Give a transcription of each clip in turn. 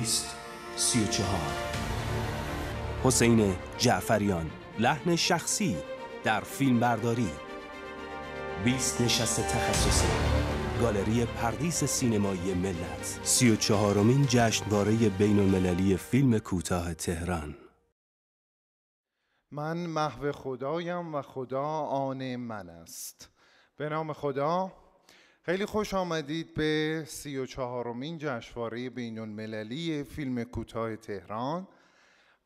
بیست سی و چهار. حسین جعفریان لحن شخصی در فیلم برداری بیست نشست تخصصی گالری پردیس سینمایی ملت. سی و چهارمین جشنواره بین المللی فیلم کوتاه تهران. من محو خدایم و خدا آن من است. به نام خدا. خیلی خوش آمدید به سی و چهارمین جشنواره بین المللی فیلم کوتاه تهران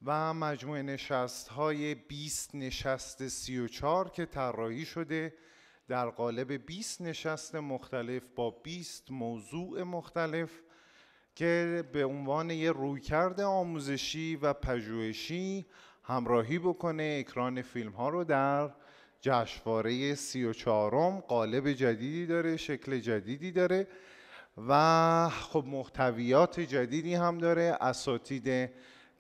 و مجموعه نشست های 20 نشست 34 که طراحی شده. در قالب 20 نشست مختلف با 20 موضوع مختلف که به عنوان یه رویکرد آموزشی و پژوهشی همراهی بکنه. اکران فیلم ها رو در جشنواره سی و چهارم قالب جدیدی داره شکل جدیدی داره و خب محتویات جدیدی هم داره. اساتید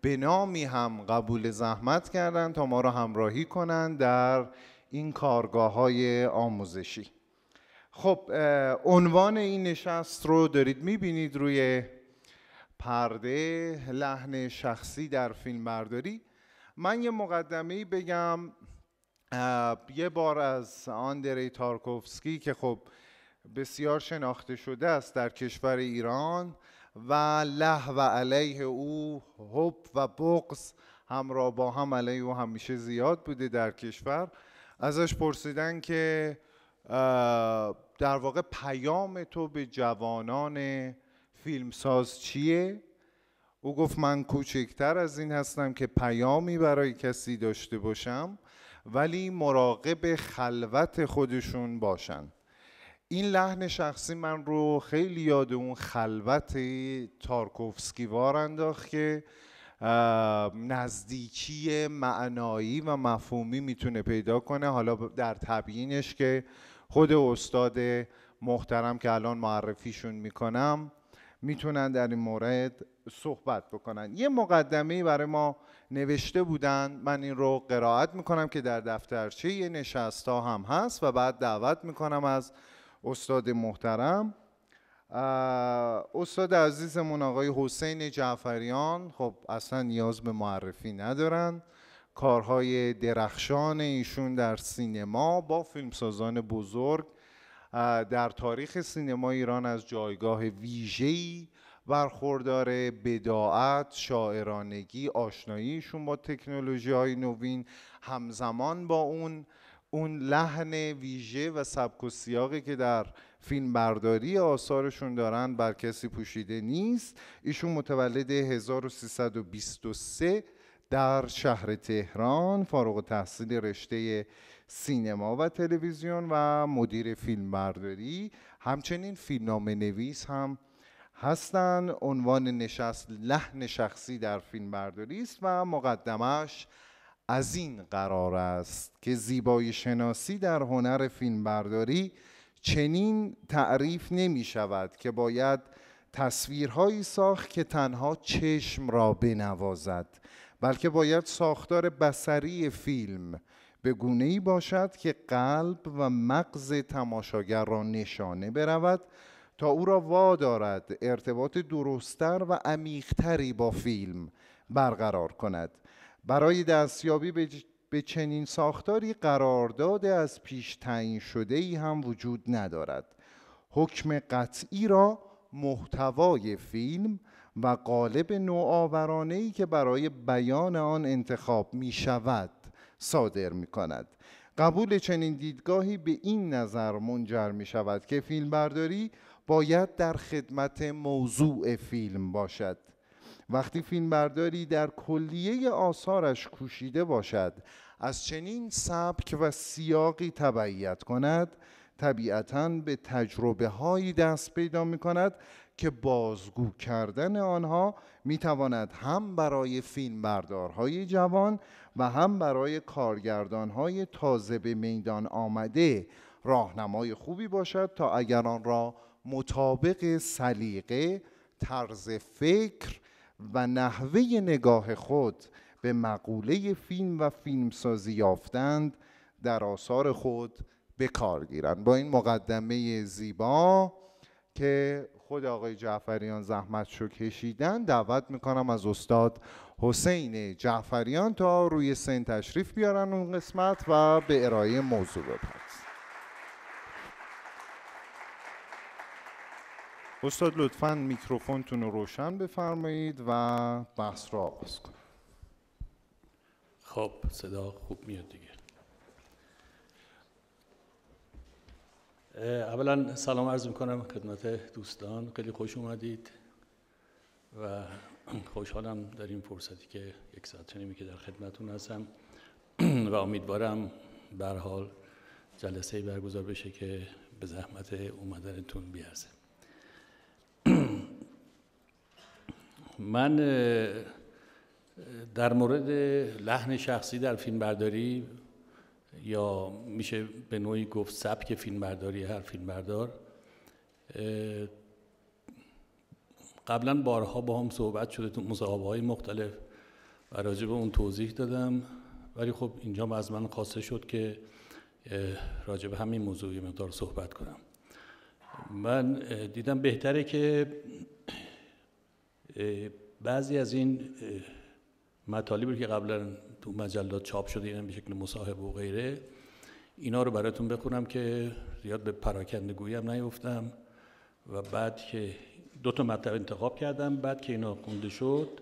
به نامی هم قبول زحمت کردن تا ما رو همراهی کنن در این کارگاه های آموزشی. خب عنوان این نشست رو دارید می‌بینید روی پرده لحن شخصی در فیلم برداری من یه مقدمه بگم. یه بار از آندری تارکوفسکی که خب بسیار شناخته شده است در کشور ایران و له و علیه او حب و بغض همراه با هم علیه او همیشه زیاد بوده در کشور ازش پرسیدن که در واقع پیام تو به جوانان فیلمساز چیه؟ او گفت من کوچکتر از این هستم که پیامی برای کسی داشته باشم ولی مراقب خلوت خودشون باشن. این لحن شخصی من رو خیلی یاد اون خلوت تارکوفسکی وار انداخت که نزدیکی معنایی و مفهومی می‌تونه پیدا کنه. حالا در تبیینش که خود استاد محترم که الان معرفیشون می‌کنم می‌تونن در این مورد صحبت بکنن. یه مقدمه برای ما نوشته بودن من این رو قرائت می‌کنم که در دفترچه نشست ها هم هست و بعد دعوت می‌کنم از استاد محترم. استاد عزیزمون آقای حسین جعفریان خب اصلا نیاز به معرفی ندارن. کارهای درخشان ایشون در سینما با فیلمسازان بزرگ در تاریخ سینما ایران از جایگاه ویژه‌ای برخوردار بداعت شاعرانگی آشناییشون با تکنولوژی های نوین همزمان با اون اون لحن ویژه و سبک و سیاقی که در فیلم برداری آثارشون دارن بر کسی پوشیده نیست. ایشون متولد 1323 در شهر تهران فارغ تحصیل رشته سینما و تلویزیون و مدیر فیلم برداری همچنین فیلمنامه نویس هم هستن عنوان نشست لحن شخصی در فیلم برداری است و مقدمش از این قرار است که زیبایی شناسی در هنر فیلم برداری چنین تعریف نمی شود که باید تصویرهایی ساخت که تنها چشم را بنوازد بلکه باید ساختار بسری فیلم به گونه ای باشد که قلب و مغز تماشاگر را نشانه برود تا او را وادارد ارتباط درستتر و عمیقتری با فیلم برقرار کند. برای دستیابی به چنین ساختاری قرارداد از پیش تعیین شده ای هم وجود ندارد. حکم قطعی را محتوای فیلم و قالب نوآورانه ای که برای بیان آن انتخاب می شود صادر می کند قبول چنین دیدگاهی به این نظر منجر می شود که فیلمبرداری باید در خدمت موضوع فیلم باشد. وقتی فیلمبرداری در کلیه آثارش کوشیده باشد از چنین سبک و سیاقی تبعیت کند طبیعتا به تجربه هایی دست پیدا می کند که بازگو کردن آنها می تواند هم برای فیلمبردارهای جوان و هم برای کارگردانهای تازه به میدان آمده راهنمای خوبی باشد تا اگر آن را مطابق سلیقه طرز فکر و نحوه نگاه خود به مقوله فیلم و فیلمسازی یافتند در آثار خود به کار گیرند. با این مقدمه زیبا که خود آقای جعفریان زحمت شو کشیدن دعوت می‌کنم از استاد حسین جعفریان تا روی سن تشریف بیارن اون قسمت و به ارائه موضوع بپرس استاد لطفا میکروفونتون رو روشن بفرمایید و بحث رو آغاز کنید خب صدا خوب میاد دیگه. اولا سلام عرض می‌کنم خدمت دوستان. خیلی خوش اومدید و خوشحالم در این فرصتی که یک ساعت چنیمی که در خدمتون هستم. و امیدوارم بر حال جلسه برگزار بشه که به زحمت اومدنتون بیارزه. من در مورد لحن شخصی در فیلم برداری یا میشه به نوعی گفت سبک فیلم برداری هر فیلم بردار قبلا بارها با هم صحبت شده تو مصاحبه های مختلف و راجع به اون توضیح دادم. ولی خب اینجا از من خواسته شد که راجع به همین موضوع مقدار صحبت کنم. من دیدم بهتره که بعضی از این مطالبی که قبلا تو مجلات چاپ شده این به شکل مصاحبه و غیره اینا رو براتون بخونم که زیاد به پراکنده هم نیفتم و بعد که دو تا مطلب انتخاب کردم بعد که اینا خونده شد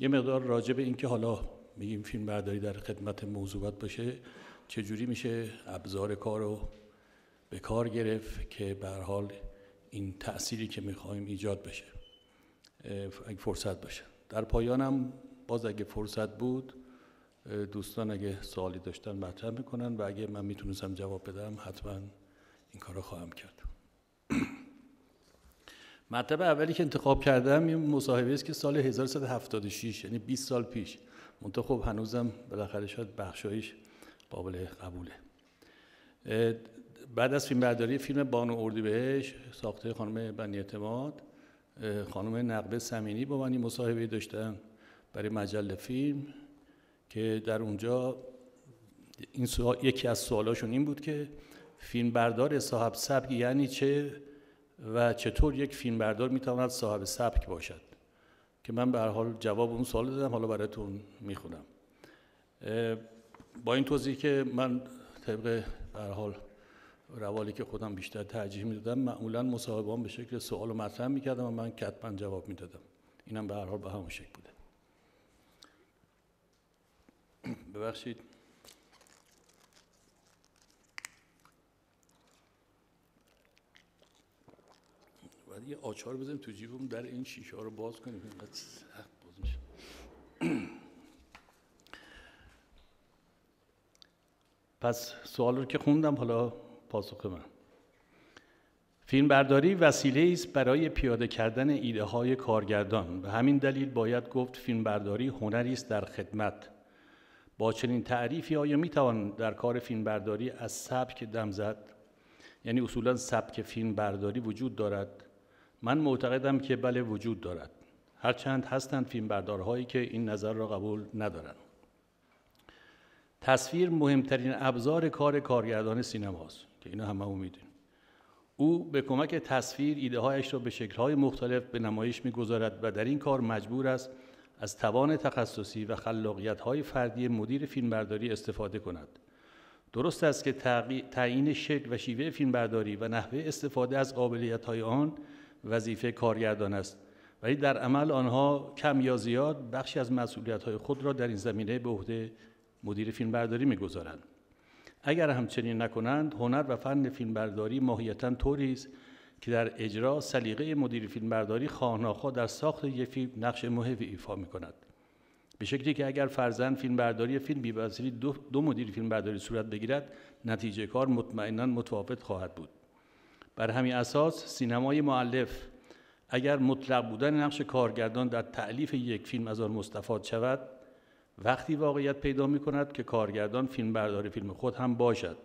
یه مقدار راجع به اینکه حالا میگیم فیلم برداری در خدمت موضوعات باشه چجوری میشه ابزار کار رو به کار گرفت که به حال این تأثیری که می‌خوایم ایجاد بشه. اگه فرصت باشه. در پایانم باز اگه فرصت بود دوستان اگه سوالی داشتن مطرح می‌کنن و اگه من می‌تونستم جواب بدم حتما این کار رو خواهم کرد. مطلب اولی که انتخاب کردم این مصاحبه است که سال 1376 یعنی 20 سال پیش. منتها خب هنوزم بالاخره شاید بخشایش قابل قبوله. بعد از فیلم برداری فیلم بانو بهش ساخته خانم بنی اعتماد. خانم نقبه سمینی با من مصاحبه داشتن برای مجله فیلم که در اونجا این یکی از سوالاشون این بود که فیلم بردار صاحب سبک یعنی چه و چطور یک فیلم بردار می‌تواند صاحب سبک باشد؟ که من به هر حال جواب اون سوال دادم حالا براتون می‌خونم. با این توضیح که من طبق به حال روالی که خودم بیشتر ترجیح می‌دادم معمولا مصاحبه به شکل سوال و مطرح می‌کردم و من کتبا جواب می‌دادم. اینم به هر حال به همون شکل بوده. ببخشید. باید یه آچار بزنیم تو جیبم در این شیشه ها رو باز کنیم. اینقدر سخت باز میشه. پس سوال رو که خوندم حالا پاسخ من. فیلم برداری وسیله است برای پیاده کردن ایده های کارگردان. و همین دلیل باید گفت فیلم برداری هنری است در خدمت. با چنین تعریفی آیا می توان در کار فیلم برداری از سبک دم زد؟ یعنی اصولا سبک فیلم برداری وجود دارد؟ من معتقدم که بله وجود دارد. هرچند هستند فیلم بردارهایی که این نظر را قبول ندارند. تصویر مهمترین ابزار کار کارگردان سینماست که اینو همه می‌دونیم او به کمک تصویر ایده هایش را به شکلهای مختلف به نمایش می‌گذارد و در این کار مجبور است از توان تخصصی و خلاقیت های فردی مدیر فیلمبرداری استفاده کند. درست است که تعیین شکل و شیوه فیلمبرداری و نحوه استفاده از قابلیت های آن وظیفه کارگردان است. ولی در عمل آنها کم یا زیاد بخشی از مسئولیت های خود را در این زمینه به عهده مدیر فیلمبرداری می‌گذارند. اگر همچنین نکنند هنر و فن فیلمبرداری ماهیتا طوری است که در اجرا سلیقه مدیر فیلمبرداری خواهناخواه در ساخت یک فیلم نقش مهمی ایفا می کند به شکلی که اگر فرزن فیلمبرداری فیلم بی دو, دو مدیر فیلمبرداری صورت بگیرد نتیجه کار مطمئنا متفاوت خواهد بود. بر همین اساس سینمای معلف اگر مطلق بودن نقش کارگردان در تعلیف یک فیلم از آن مستفاد شود وقتی واقعیت پیدا می کند که کارگردان فیلم برداری فیلم خود هم باشد.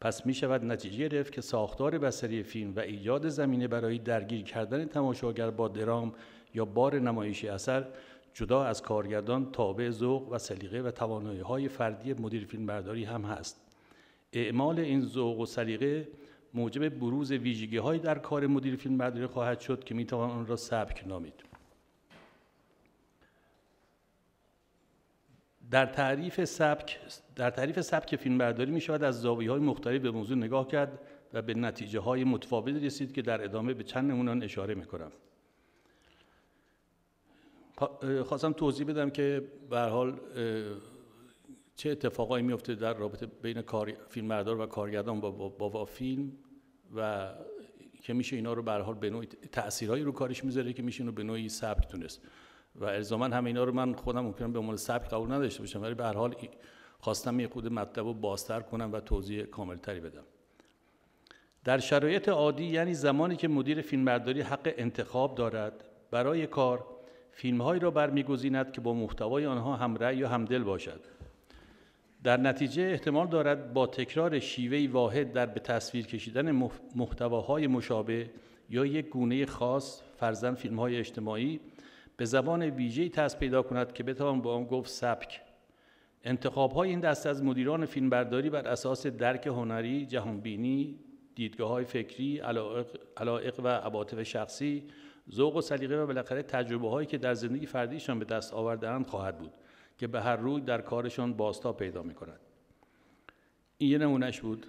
پس می شود نتیجه گرفت که ساختار بسری فیلم و ایجاد زمینه برای درگیر کردن تماشاگر با درام یا بار نمایشی اثر جدا از کارگردان تابع ذوق و سلیقه و توانایی های فردی مدیر فیلم برداری هم هست. اعمال این ذوق و سلیقه موجب بروز ویژگی های در کار مدیر فیلم برداری خواهد شد که می‌توان آن را سبک نامید. در تعریف سبک در تعریف سبک فیلم برداری می شود از زاویه های مختلف به موضوع نگاه کرد و به نتیجه های متفاوتی رسید که در ادامه به چند نمونه اشاره می کنم. خواستم توضیح بدم که به حال چه اتفاقایی میفته در رابطه بین کار فیلمبردار و کارگردان با, با, با, فیلم و که میشه اینا رو به حال به نوعی تاثیرهایی رو کارش می‌ذاره که میشه اینو به نوعی سبک تونست. و الزاما همه اینا رو من خودم ممکنه به عنوان سبک قبول نداشته باشم ولی به هر حال خواستم یه خود مطلب رو بازتر کنم و توضیح کاملتری بدم. در شرایط عادی یعنی زمانی که مدیر فیلمبرداری حق انتخاب دارد برای کار فیلمهایی را برمیگزیند که با محتوای آنها هم رأی یا همدل باشد. در نتیجه احتمال دارد با تکرار شیوهی واحد در به تصویر کشیدن محتواهای مشابه یا یک گونه خاص فرزن فیلم های اجتماعی به زبان ویژه‌ای تص پیدا کند که بتوان با آن گفت سبک. انتخاب های این دست از مدیران فیلمبرداری بر اساس درک هنری، جهانبینی، دیدگاه های فکری، علائق و عواطف شخصی، ذوق و سلیقه و بالاخره تجربه هایی که در زندگی فردیشان به دست آوردهاند خواهد بود که به هر روی در کارشان باستا پیدا می کند این یه نمونهش بود.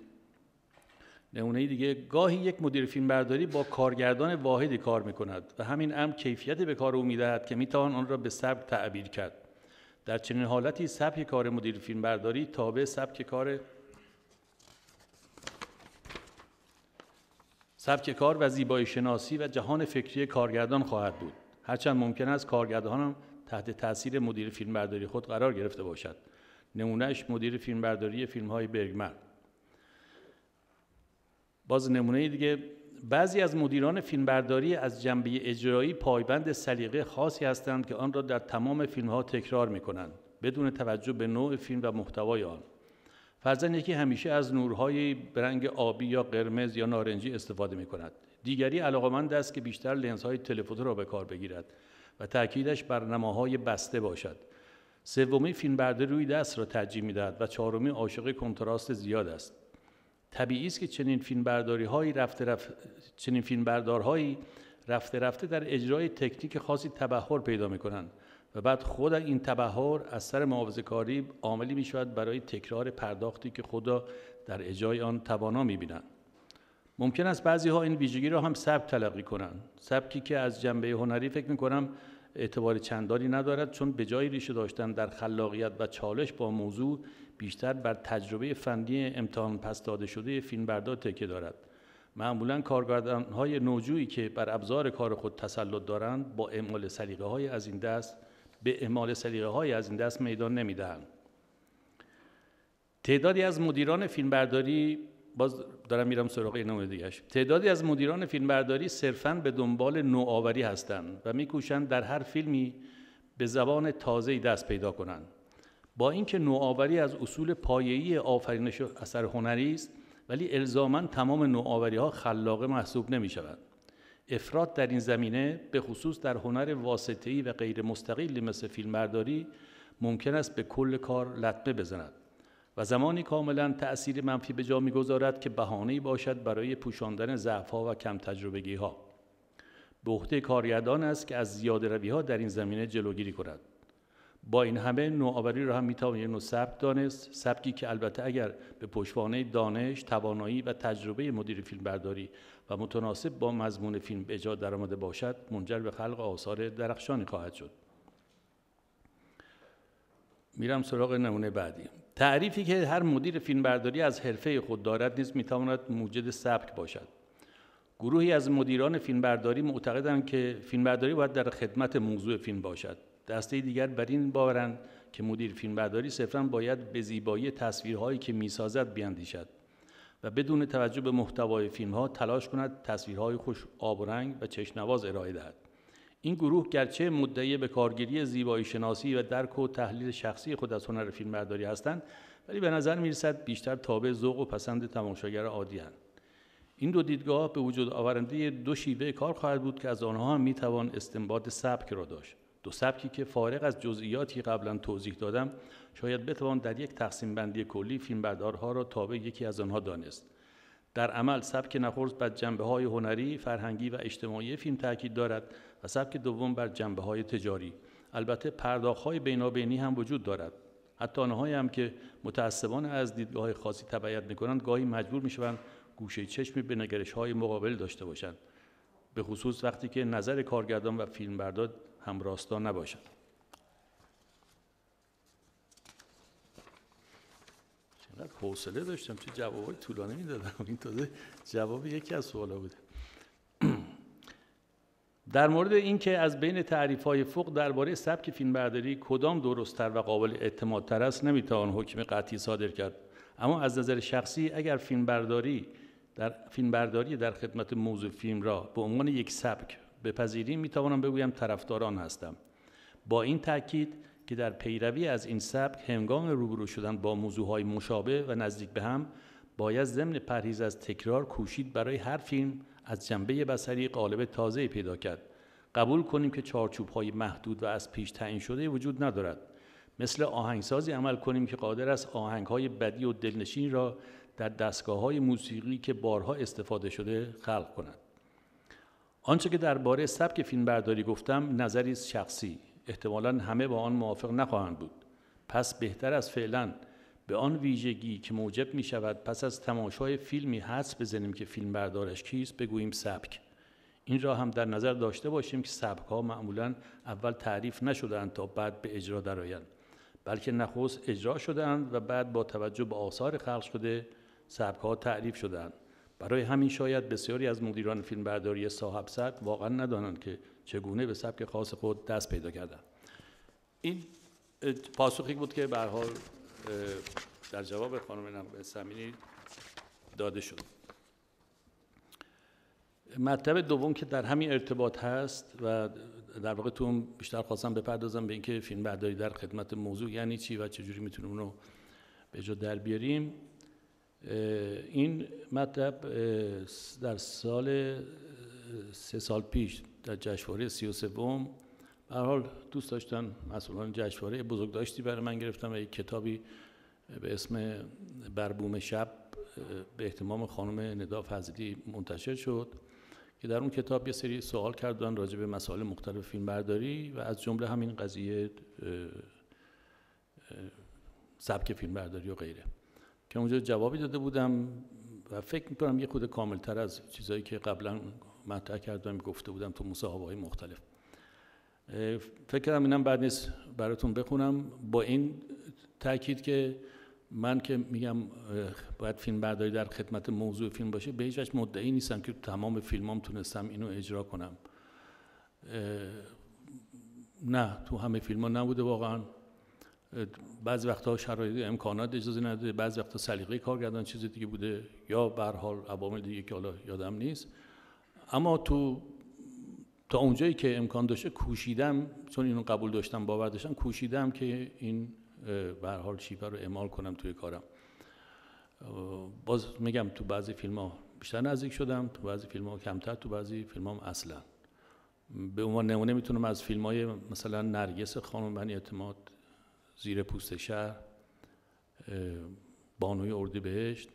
نمونه دیگه گاهی یک مدیر فیلم برداری با کارگردان واحدی کار می کند و همین امر کیفیتی به کار او می دهد که می توان آن را به سبک تعبیر کرد. در چنین حالتی سبک کار مدیر فیلم برداری تابع سبک کار سبک کار و زیبایی شناسی و جهان فکری کارگردان خواهد بود. هرچند ممکن است کارگردان تحت تاثیر مدیر فیلمبرداری خود قرار گرفته باشد. نمونهش مدیر فیلمبرداری فیلم های برگمن. باز نمونه دیگه بعضی از مدیران فیلمبرداری از جنبه اجرایی پایبند سلیقه خاصی هستند که آن را در تمام فیلم ها تکرار می کنند بدون توجه به نوع فیلم و محتوای آن. فرزن یکی همیشه از نورهای برنگ آبی یا قرمز یا نارنجی استفاده می کند دیگری علاقمند است که بیشتر لنزهای تلفوتو را به کار بگیرد و تاکیدش بر نماهای بسته باشد. سومی فیلمبرداری روی دست را ترجیح می‌دهد و چهارمی عاشق کنتراست زیاد است. طبیعی است که چنین فیلمبرداری هایی رفته رفت چنین فیلمبردارهایی رفته رفته در اجرای تکنیک خاصی تبهر پیدا می کنند و بعد خود این تبهر از سر محافظه کاری عاملی می شود برای تکرار پرداختی که خدا در اجرای آن توانا می بینند. ممکن است بعضی ها این ویژگی را هم سبک تلقی کنند سبکی که از جنبه هنری فکر می کنم اعتبار چندانی ندارد چون به جای ریشه داشتن در خلاقیت و چالش با موضوع بیشتر بر تجربه فنی امتحان پس داده شده فیلمبردار تکیه دارد. معمولا کارگردان های نوجویی که بر ابزار کار خود تسلط دارند با اعمال سلیقه های از این دست به اعمال سلیقه های از این دست میدان نمی‌دهند. تعدادی از مدیران فیلمبرداری باز دارم میرم سراغ نوع دیگهش. تعدادی از مدیران فیلمبرداری صرفا به دنبال نوآوری هستند و میکوشند در هر فیلمی به زبان تازه‌ای دست پیدا کنند. با اینکه نوآوری از اصول پایه‌ای آفرینش اثر هنری است ولی الزاما تمام نوآوری ها خلاقه محسوب نمی شود. افراد در این زمینه به خصوص در هنر واسطه‌ای و غیر مستقلی مثل فیلمبرداری ممکن است به کل کار لطمه بزند و زمانی کاملا تأثیر منفی به جا می‌گذارد که بهانه‌ای باشد برای پوشاندن ضعف‌ها و کم تجربگی ها. به عهده کارگردان است که از زیاده روی ها در این زمینه جلوگیری کند. با این همه نوآوری را هم می‌توان یک نوع سبک دانست. سبکی که البته اگر به پشتوانه دانش توانایی و تجربه مدیر فیلم برداری و متناسب با مضمون فیلم به ایجاد درآمده باشد منجر به خلق آثار درخشانی خواهد شد. میرم سراغ نمونه بعدی. تعریفی که هر مدیر فیلمبرداری از حرفه خود دارد نیز می‌تواند موجد سبک باشد. گروهی از مدیران فیلمبرداری معتقدند که فیلمبرداری باید در خدمت موضوع فیلم باشد. دسته دیگر بر این باورند که مدیر فیلمبرداری صرفا باید به زیبایی تصویرهایی که می‌سازد بیاندیشد و بدون توجه به محتوای فیلمها تلاش کند تصویرهای خوش آب و رنگ و چشنواز ارائه دهد این گروه گرچه مدعی به کارگیری زیبایی شناسی و درک و تحلیل شخصی خود از هنر فیلمبرداری هستند ولی به نظر می‌رسد بیشتر تابع ذوق و پسند تماشاگر عادی هستند. این دو دیدگاه به وجود آورنده دو شیوه کار خواهد بود که از آنها هم می‌توان استنباط سبک را داشت دو سبکی که فارغ از جزئیاتی قبلا توضیح دادم شاید بتوان در یک تقسیم بندی کلی فیلمبردارها را تابع یکی از آنها دانست. در عمل سبک نخست بر جنبه های هنری، فرهنگی و اجتماعی فیلم تاکید دارد و سبک دوم بر جنبه های تجاری. البته پرداخت های بینابینی هم وجود دارد. حتی آنهایی هم که متعصبانه از دیدگاه خاصی تبعیت می‌کنند گاهی مجبور می‌شوند گوشه چشمی به نگرش های مقابل داشته باشند. به خصوص وقتی که نظر کارگردان و فیلمبردار هم راستا نباشد. چقدر حوصله داشتم چه جوابای طولانی می‌دادم. این تازه جواب یکی از سوالا بوده. در مورد اینکه از بین تعریف های فوق درباره سبک فیلمبرداری کدام درستتر و قابل اعتمادتر است نمی‌توان حکم قطعی صادر کرد. اما از نظر شخصی اگر فیلمبرداری در فیلمبرداری در خدمت موضوع فیلم را به عنوان یک سبک بپذیریم می‌توانم بگویم طرفداران هستم. با این تاکید که در پیروی از این سبک هنگام روبرو شدن با موضوعهای مشابه و نزدیک به هم باید ضمن پرهیز از تکرار کوشید برای هر فیلم از جنبه بسری قالب تازه پیدا کرد. قبول کنیم که چارچوب های محدود و از پیش تعیین شده وجود ندارد. مثل آهنگسازی عمل کنیم که قادر است آهنگ های بدی و دلنشین را در دستگاه های موسیقی که بارها استفاده شده خلق کند. آنچه که درباره سبک فیلمبرداری گفتم نظری شخصی. احتمالا همه با آن موافق نخواهند بود. پس بهتر از فعلا به آن ویژگی که موجب می شود پس از تماشای فیلمی حدس بزنیم که فیلم بردارش کیست بگوییم سبک. این را هم در نظر داشته باشیم که سبک ها معمولا اول تعریف نشدند تا بعد به اجرا درآیند بلکه نخست اجرا شدند و بعد با توجه به آثار خلق شده سبک ها تعریف شدند برای همین شاید بسیاری از مدیران فیلمبرداری صاحب سبک واقعا ندانند که چگونه به سبک خاص خود دست پیدا کردند. این پاسخی بود که به حال در جواب خانم سمینی داده شد. مطلب دوم که در همین ارتباط هست و در واقع تو بیشتر خواستم بپردازم به اینکه فیلم برداری در خدمت موضوع یعنی چی و چجوری می‌تونیم اونو به جا در بیاریم. این مطلب در سال سه سال پیش در جشنواره سی و سوم به حال دوست داشتن مسئولان جشنواره بزرگ داشتی برای من گرفتم و یک کتابی به اسم بربوم شب به احتمام خانم ندا فضلی منتشر شد که در اون کتاب یه سری سوال کردن راجع به مسائل مختلف فیلم برداری و از جمله همین قضیه سبک فیلم برداری و غیره. که اونجا جوابی داده بودم و فکر می‌کنم یه خود کاملتر از چیزهایی که قبلا مطرح کردم گفته بودم تو مصاحبه های مختلف. فکر کردم اینم بعد نیست براتون بخونم. با این تاکید که من که میگم باید فیلم برداری در خدمت موضوع فیلم باشه به هیچ مدعی نیستم که تمام فیلمام تونستم اینو اجرا کنم. نه تو همه فیلم ها نبوده واقعا. بعضی وقتها شرایط امکانات اجازه نداده بعضی وقتا سلیقه کارگردان چیز دیگه بوده یا به حال عوامل دیگه که حالا یادم نیست. اما تو تا اونجایی که امکان داشته کوشیدم چون اینو قبول داشتم باور داشتم کوشیدم که این به حال شیفه رو اعمال کنم توی کارم. باز میگم تو بعضی فیلم ها بیشتر نزدیک شدم تو بعضی فیلم ها کمتر تو بعضی فیلم ها اصلا. به عنوان نمونه می‌تونم از فیلم های مثلا نرگس خانم بنی اعتماد زیر پوست شهر بانوی اردی بهشت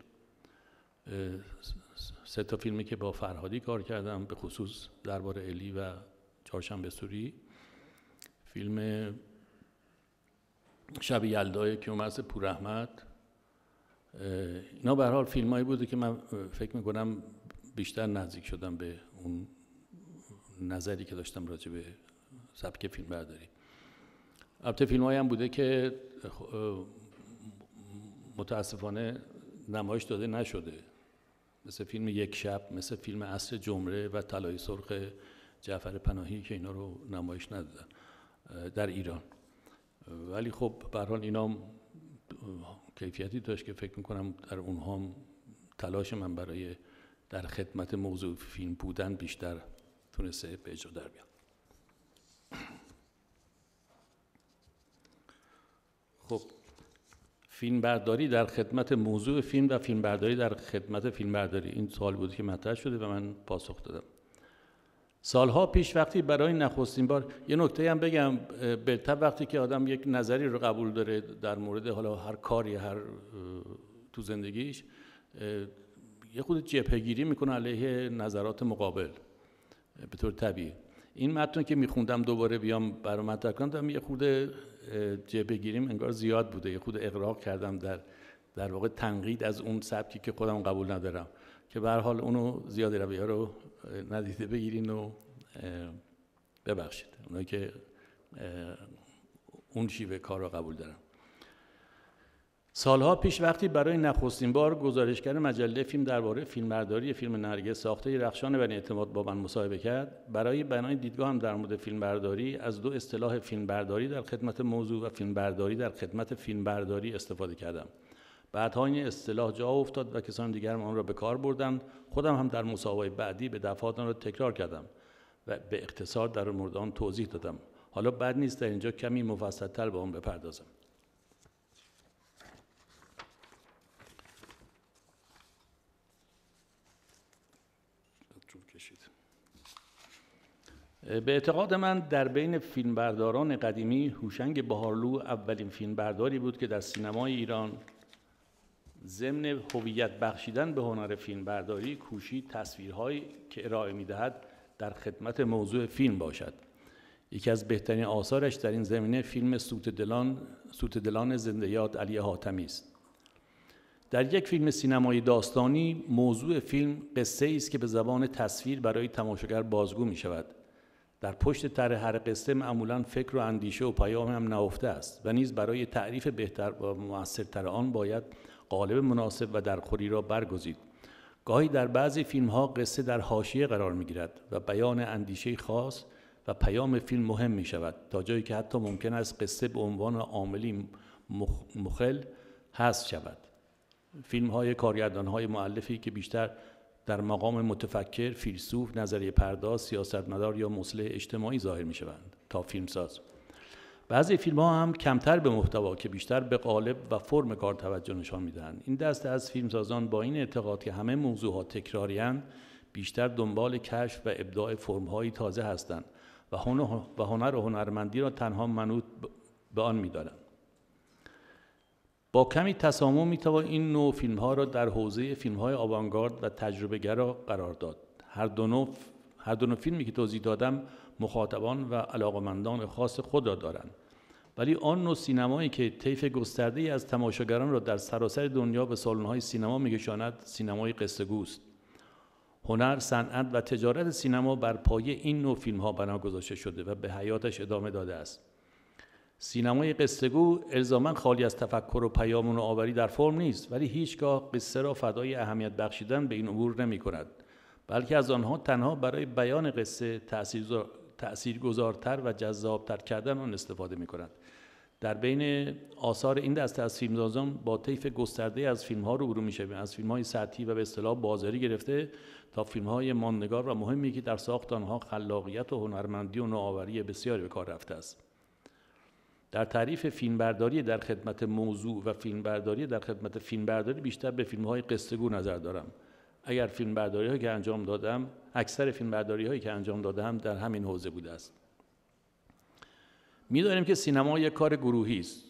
سه تا فیلمی که با فرهادی کار کردم به خصوص درباره الی و چهارشنبه سوری. فیلم شب یلدای که اومد پور احمد اینا به حال فیلم هایی بوده که من فکر می‌کنم بیشتر نزدیک شدم به اون نظری که داشتم راجع به سبک فیلم برداری البته فیلم هم بوده که متاسفانه نمایش داده نشده. مثل فیلم یک شب مثل فیلم اصر جمره و طلای سرخ جعفر پناهی که اینا رو نمایش ندادن در ایران. ولی خب به حال اینا کیفیتی داشت که فکر می‌کنم در اونها تلاش من برای در خدمت موضوع فیلم بودن بیشتر تونسته به اجرا در بیاد. خب فیلم برداری در خدمت موضوع فیلم و فیلم برداری در خدمت فیلم برداری این سوال بود که مطرح شده و من پاسخ دادم. سالها پیش وقتی برای نخستین بار یه نکته هم بگم بهتر وقتی که آدم یک نظری رو قبول داره در مورد حالا هر کاری هر تو زندگیش یه خود جبهگیری می‌کنه علیه نظرات مقابل به طور طبیعی. این متن که میخوندم دوباره بیام برای مطرح کنم یه خود جبهگیریم انگار زیاد بوده. یه خود اقراق کردم در در واقع تنقید از اون سبکی که خودم قبول ندارم. که به حال اونو زیاد رویه رو ندیده بگیرین و ببخشید. اونایی که اون شیوه کار رو قبول دارم. سالها پیش وقتی برای نخستین بار گزارشگر مجله فیلم درباره فیلمبرداری فیلم نرگس ساخته رخشان بنی اعتماد با من مصاحبه کرد برای بنای دیدگاه هم در مورد فیلمبرداری از دو اصطلاح فیلمبرداری در خدمت موضوع و فیلمبرداری در خدمت فیلمبرداری استفاده کردم. بعدها این اصطلاح جا افتاد و کسان دیگر آن را به کار بردند. خودم هم در مسابقه بعدی به دفعات آن را تکرار کردم و به اختصار در مورد آن توضیح دادم. حالا بد نیست در اینجا کمی مفصلتر به آن بپردازم. به اعتقاد من در بین فیلمبرداران قدیمی هوشنگ بهارلو اولین فیلمبرداری بود که در سینمای ایران ضمن هویت بخشیدن به هنر فیلمبرداری کوشید تصویرهایی که ارائه می‌دهد در خدمت موضوع فیلم باشد. یکی از بهترین آثارش در این زمینه فیلم سوت دلان, سوت دلان زنده یاد علی حاتمی است. در یک فیلم سینمایی داستانی موضوع فیلم قصه است که به زبان تصویر برای تماشاگر بازگو می شود در پشت تر هر قصه معمولا فکر و اندیشه و پیام هم نهفته است و نیز برای تعریف بهتر و موثرتر آن باید قالب مناسب و درخوری را برگزید. گاهی در بعضی فیلم ها قصه در حاشیه قرار می گیرد و بیان اندیشه خاص و پیام فیلم مهم می شود تا جایی که حتی ممکن است قصه به عنوان عاملی مخل حذف شود. فیلم های کارگردان های معلفی که بیشتر در مقام متفکر، فیلسوف، نظریه پرداز، سیاستمدار یا مصلح اجتماعی ظاهر می شوند تا فیلمساز. بعضی فیلم ها هم کمتر به محتوا که بیشتر به قالب و فرم کار توجه نشان می‌دهند این دست از فیلمسازان با این اعتقاد که همه موضوعات تکراریان بیشتر دنبال کشف و ابداع فرمهایی تازه هستند و هنر و هنرمندی را تنها منوط به آن می‌دانند با کمی تسامح می‌توان این نوع فیلم ها را در حوزه فیلم های آوانگارد و تجربه گرا قرار داد. هر دو نوع هر دو فیلمی که توضیح دادم مخاطبان و علاقمندان خاص خود را دارند. ولی آن نوع سینمایی که طیف گسترده ای از تماشاگران را در سراسر دنیا به های سینما میکشاند سینمای قصه گوست هنر، صنعت و تجارت سینما بر پایه این نوع فیلم ها بنا گذاشته شده و به حیاتش ادامه داده است. سینمای قصه گو الزاما خالی از تفکر و پیام و آوری در فرم نیست ولی هیچگاه قصه را فدای اهمیت بخشیدن به این امور نمی کند بلکه از آنها تنها برای بیان قصه تأثیر گذارتر و جذابتر کردن آن استفاده می کند در بین آثار این دسته از فیلمسازان با طیف گسترده از فیلم ها رو برو میشه از فیلم های سطحی و به اصطلاح بازاری گرفته تا فیلم های ماندگار و مهمی که در ساخت آنها خلاقیت و هنرمندی و نوآوری بسیاری به کار رفته است. در تعریف فیلمبرداری در خدمت موضوع و فیلمبرداری در خدمت فیلمبرداری بیشتر به فیلم های قصه‌گو نظر دارم. اگر فیلمبرداری هایی که انجام دادم اکثر فیلمبرداری هایی که انجام دادم در همین حوزه بوده است. می‌دانیم که سینما یک کار گروهی است.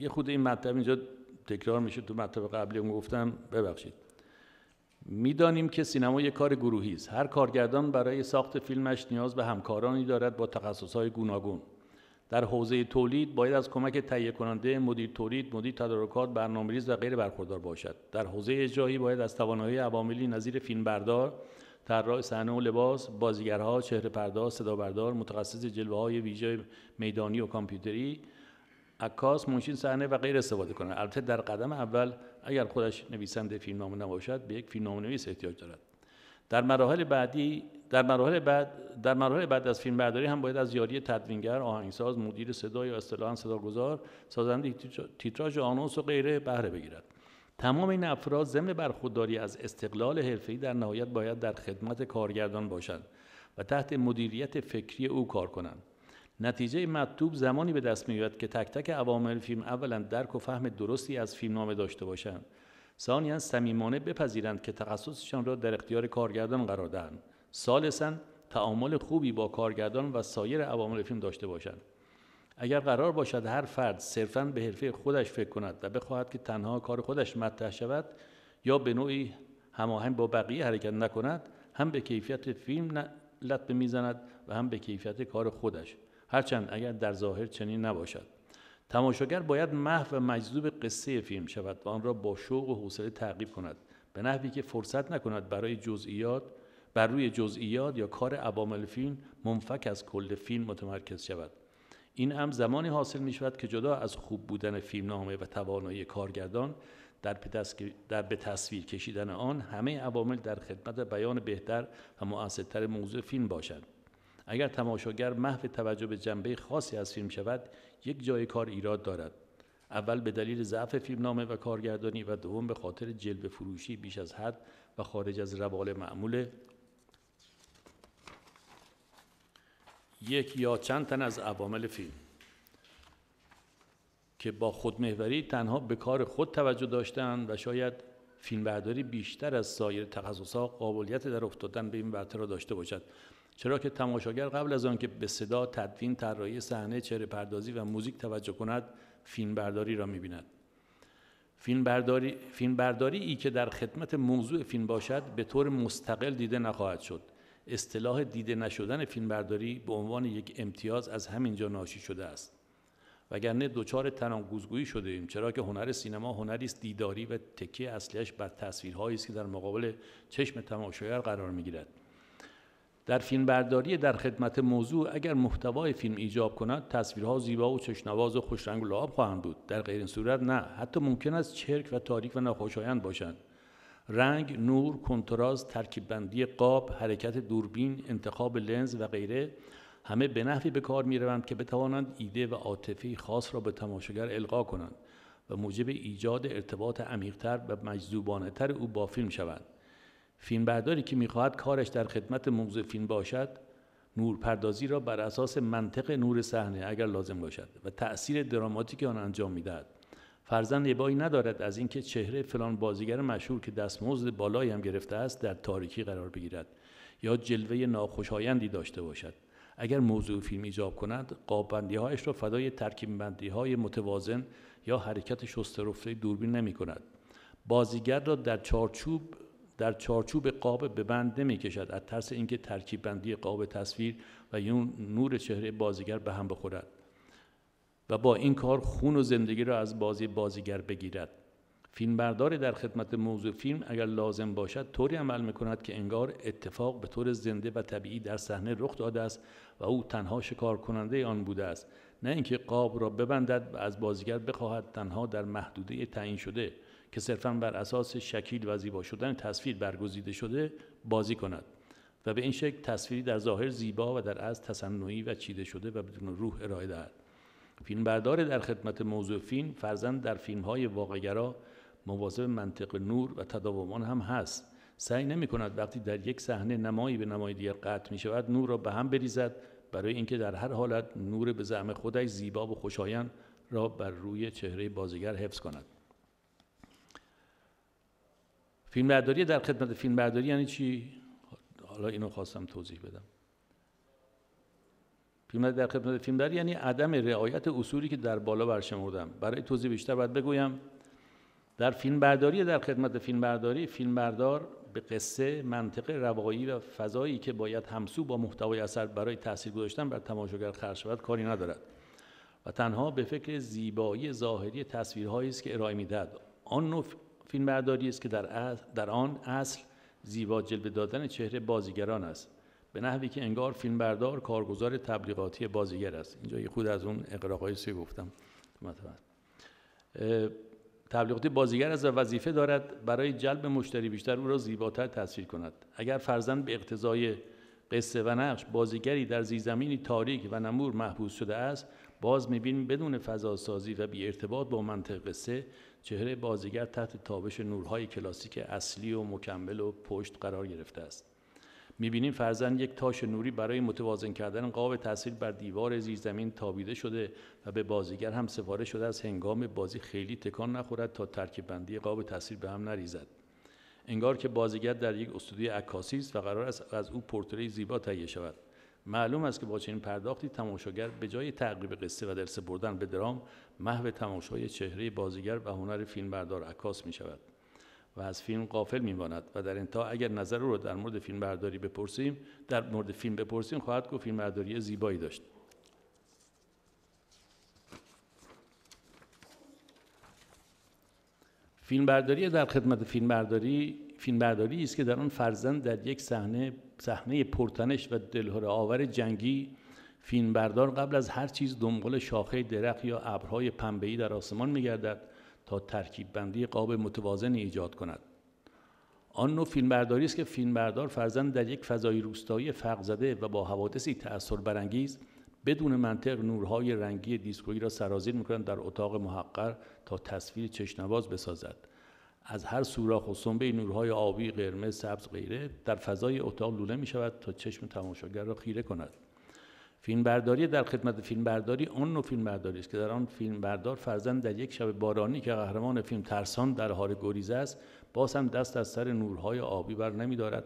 یه خود این مطلب اینجا تکرار میشه تو مطلب قبلی اون گفتم. ببخشید. می‌دانیم که سینما یک کار گروهی است. هر کارگردان برای ساخت فیلمش نیاز به همکارانی دارد با تخصصهای گوناگون. در حوزه تولید باید از کمک تهیه کننده مدیر تولید مدیر تدارکات برنامه‌ریز و غیر برخوردار باشد. در حوزه اجرایی باید از توانایی عواملی نظیر فیلمبردار طراح صحنه و لباس بازیگرها چهره پرداز صدا بردار متخصص جلوه های ویژه میدانی و کامپیوتری عکاس منشین صحنه و غیر استفاده کنند. البته در قدم اول اگر خودش نویسنده فیلمنامه نباشد به یک فیلمنامه نویس احتیاج دارد. در مراحل بعدی در مراحل بعد در مراحل بعد از فیلم برداری هم باید از یاری تدوینگر، آهنگساز، مدیر صدا یا اصطلاحا صداگذار، سازنده تیتراژ آنونس و غیره بهره بگیرد. تمام این افراد ضمن برخورداری از استقلال حرفه‌ای در نهایت باید در خدمت کارگردان باشند و تحت مدیریت فکری او کار کنند. نتیجه مطلوب زمانی به دست میآید که تک تک عوامل فیلم اولا درک و فهم درستی از فیلمنامه داشته باشند ثانیا صمیمانه بپذیرند که تخصصشان را در اختیار کارگردان قرار دهند ثالثا تعامل خوبی با کارگردان و سایر عوامل فیلم داشته باشند اگر قرار باشد هر فرد صرفا به حرفه خودش فکر کند و بخواهد که تنها کار خودش مطرح شود یا به نوعی هماهنگ با بقیه حرکت نکند هم به کیفیت فیلم لطمه می‌زند و هم به کیفیت کار خودش. هرچند اگر در ظاهر چنین نباشد. تماشاگر باید محو و مجذوب قصه فیلم شود و آن را با شوق و حوصله تعقیب کند. به نحوی که فرصت نکند برای جزئیات بر روی جزئیات یا کار عوامل فیلم منفک از کل فیلم متمرکز شود. این هم زمانی حاصل می شود که جدا از خوب بودن فیلمنامه و توانایی کارگردان در, در به تصویر کشیدن آن همه عوامل در خدمت بیان بهتر و مؤثرتر موضوع فیلم باشند اگر تماشاگر محو توجه به جنبه خاصی از فیلم شود یک جای کار ایراد دارد. اول به دلیل ضعف فیلمنامه و کارگردانی و دوم به خاطر جلوه فروشی بیش از حد و خارج از روال معمول یک یا چند تن از عوامل فیلم که با خودمهوری تنها به کار خود توجه داشتند و شاید فیلمبرداری بیشتر از سایر تخصصها قابلیت در افتادن به این ورطه را داشته باشد. چرا که تماشاگر قبل از آنکه به صدا تدوین طراحی صحنه چهره پردازی و موزیک توجه کند فیلمبرداری را می‌بیند. فیلمبرداری فیلمبرداری ای که در خدمت موضوع فیلم باشد به طور مستقل دیده نخواهد شد. اصطلاح دیده نشدن فیلمبرداری به عنوان یک امتیاز از همینجا ناشی شده است. وگرنه دچار تناقضگویی شده ایم چرا که هنر سینما هنری است دیداری و تکیه اصلیش بر تصویرهایی است که در مقابل چشم تماشاگر قرار می‌گیرد. در فیلم برداری در خدمت موضوع اگر محتوای فیلم ایجاب کند تصویرها زیبا و چشنواز و خوشرنگ و لعاب خواهند بود. در غیر این صورت نه حتی ممکن است چرک و تاریک و ناخوشایند باشند. رنگ، نور، کنتراست، ترکیب بندی قاب، حرکت دوربین، انتخاب لنز و غیره همه به نحوی به کار می روند که بتوانند ایده و عاطفه خاص را به تماشاگر القا کنند و موجب ایجاد ارتباط عمیقتر و مجذوبانه تر او با فیلم شوند. فیلمبرداری که می‌خواهد کارش در خدمت موضوع فیلم باشد نورپردازی را بر اساس منطق نور صحنه اگر لازم باشد و تأثیر دراماتیک آن انجام می‌دهد فرزن ابایی ندارد از اینکه چهره فلان بازیگر مشهور که دستمزد بالایی هم گرفته است در تاریکی قرار بگیرد یا جلوه ناخوشایندی داشته باشد. اگر موضوع فیلم ایجاب کند قابندی هایش را فدای ترکیب بندی های متوازن یا حرکت شسترفته دوربین نمی کند. بازیگر را در چارچوب در چارچوب قاب به بند نمی کشد. از ترس اینکه ترکیب بندی قاب تصویر و یون نور چهره بازیگر به هم بخورد. و با این کار خون و زندگی را از بازی بازیگر بگیرد. فیلمبردار در خدمت موضوع فیلم اگر لازم باشد طوری عمل می‌کند که انگار اتفاق به طور زنده و طبیعی در صحنه رخ داده است و او تنها شکار کننده آن بوده است. نه اینکه قاب را ببندد و از بازیگر بخواهد تنها در محدوده تعیین شده که صرفا بر اساس شکیل و زیبا شدن تصویر برگزیده شده بازی کند و به این شکل تصویری در ظاهر زیبا و در از تصنعی و چیده شده و بدون روح ارائه دهد. فیلمبردار در خدمت موضوع فیلم فرزند در فیلم های واقعگرا مواظب منطق نور و تداومان هم هست. سعی نمی کند وقتی در یک صحنه نمایی به نمای دیگر قطع می شود نور را به هم بریزد. برای اینکه در هر حالت نور به زعم خودش زیبا و خوشایند را بر روی چهره بازیگر حفظ کند. فیلمبرداری در خدمت فیلمبرداری یعنی چی؟ حالا اینو خواستم توضیح بدم. فیلم در خدمت فیلمبرداری یعنی عدم رعایت اصولی که در بالا برشمردم. برای توضیح بیشتر باید بگویم در فیلمبرداری در خدمت فیلمبرداری فیلمبردار به قصه منطق روایی و فضایی که باید همسو با محتوای اثر برای تاثیر گذاشتن بر تماشاگر خرج شود کاری ندارد و تنها به فکر زیبایی ظاهری تصویرهایی است که ارائه می‌دهد. آن نوع فیلمبرداری است که در, در آن اصل زیبا جلوه دادن چهره بازیگران است. به نحوی که انگار فیلمبردار کارگزار تبلیغاتی بازیگر است. اینجا یه خود از اون اقراقای سی گفتم. تبلیغاتی بازیگر از وظیفه دارد برای جلب مشتری بیشتر او را زیباتر تصویر کند. اگر فرزند به اقتضای قصه و نقش بازیگری در زیرزمینی تاریک و نمور محبوس شده است باز می‌بینیم بدون فضا سازی و بی ارتباط با منطق قصه چهره بازیگر تحت تابش نورهای کلاسیک اصلی و مکمل و پشت قرار گرفته است. می‌بینیم فرزن یک تاش نوری برای متوازن کردن قاب تاثیر بر دیوار زیرزمین تابیده شده و به بازیگر هم سفارش شده از هنگام بازی خیلی تکان نخورد تا ترکیب بندی قاب تاثیر به هم نریزد. انگار که بازیگر در یک استودیوی عکاسی است و قرار است از او پورتری زیبا تهیه شود. معلوم است که با چنین پرداختی تماشاگر به جای تقریب قصه و درس بردن به درام محو تماشای چهره بازیگر و هنر فیلمبردار عکاس می شود و از فیلم قافل میماند و در انتها اگر نظر را در مورد فیلم برداری بپرسیم در مورد فیلم بپرسیم خواهد گفت فیلم برداری زیبایی داشت. فیلمبرداری در خدمت فیلمبرداری فیلمبرداری است که در آن فرزند در یک صحنه صحنه پرتنش و دلهره آور جنگی فیلمبردار قبل از هر چیز دنبال شاخه درخت یا ابرهای پنبه‌ای در آسمان میگردد. تا ترکیب بندی قاب متوازن ایجاد کند. آن نوع فیلمبرداری است که فیلمبردار فرزند در یک فضای روستایی فقر زده و با حوادثی تأثیر برانگیز بدون منطق نورهای رنگی دیسکویی را سرازیر می‌کنند در اتاق محقر تا تصویر چشنواز بسازد. از هر سوراخ و سنبه نورهای آبی قرمز سبز غیره در فضای اتاق لوله می شود تا چشم تماشاگر را خیره کند. فیلمبرداری در خدمت فیلمبرداری آن نوع فیلمبرداری است که در آن فیلمبردار فرزند در یک شب بارانی که قهرمان فیلم ترسان در حال گریزه است باز هم دست از سر نورهای آبی بر نمیدارد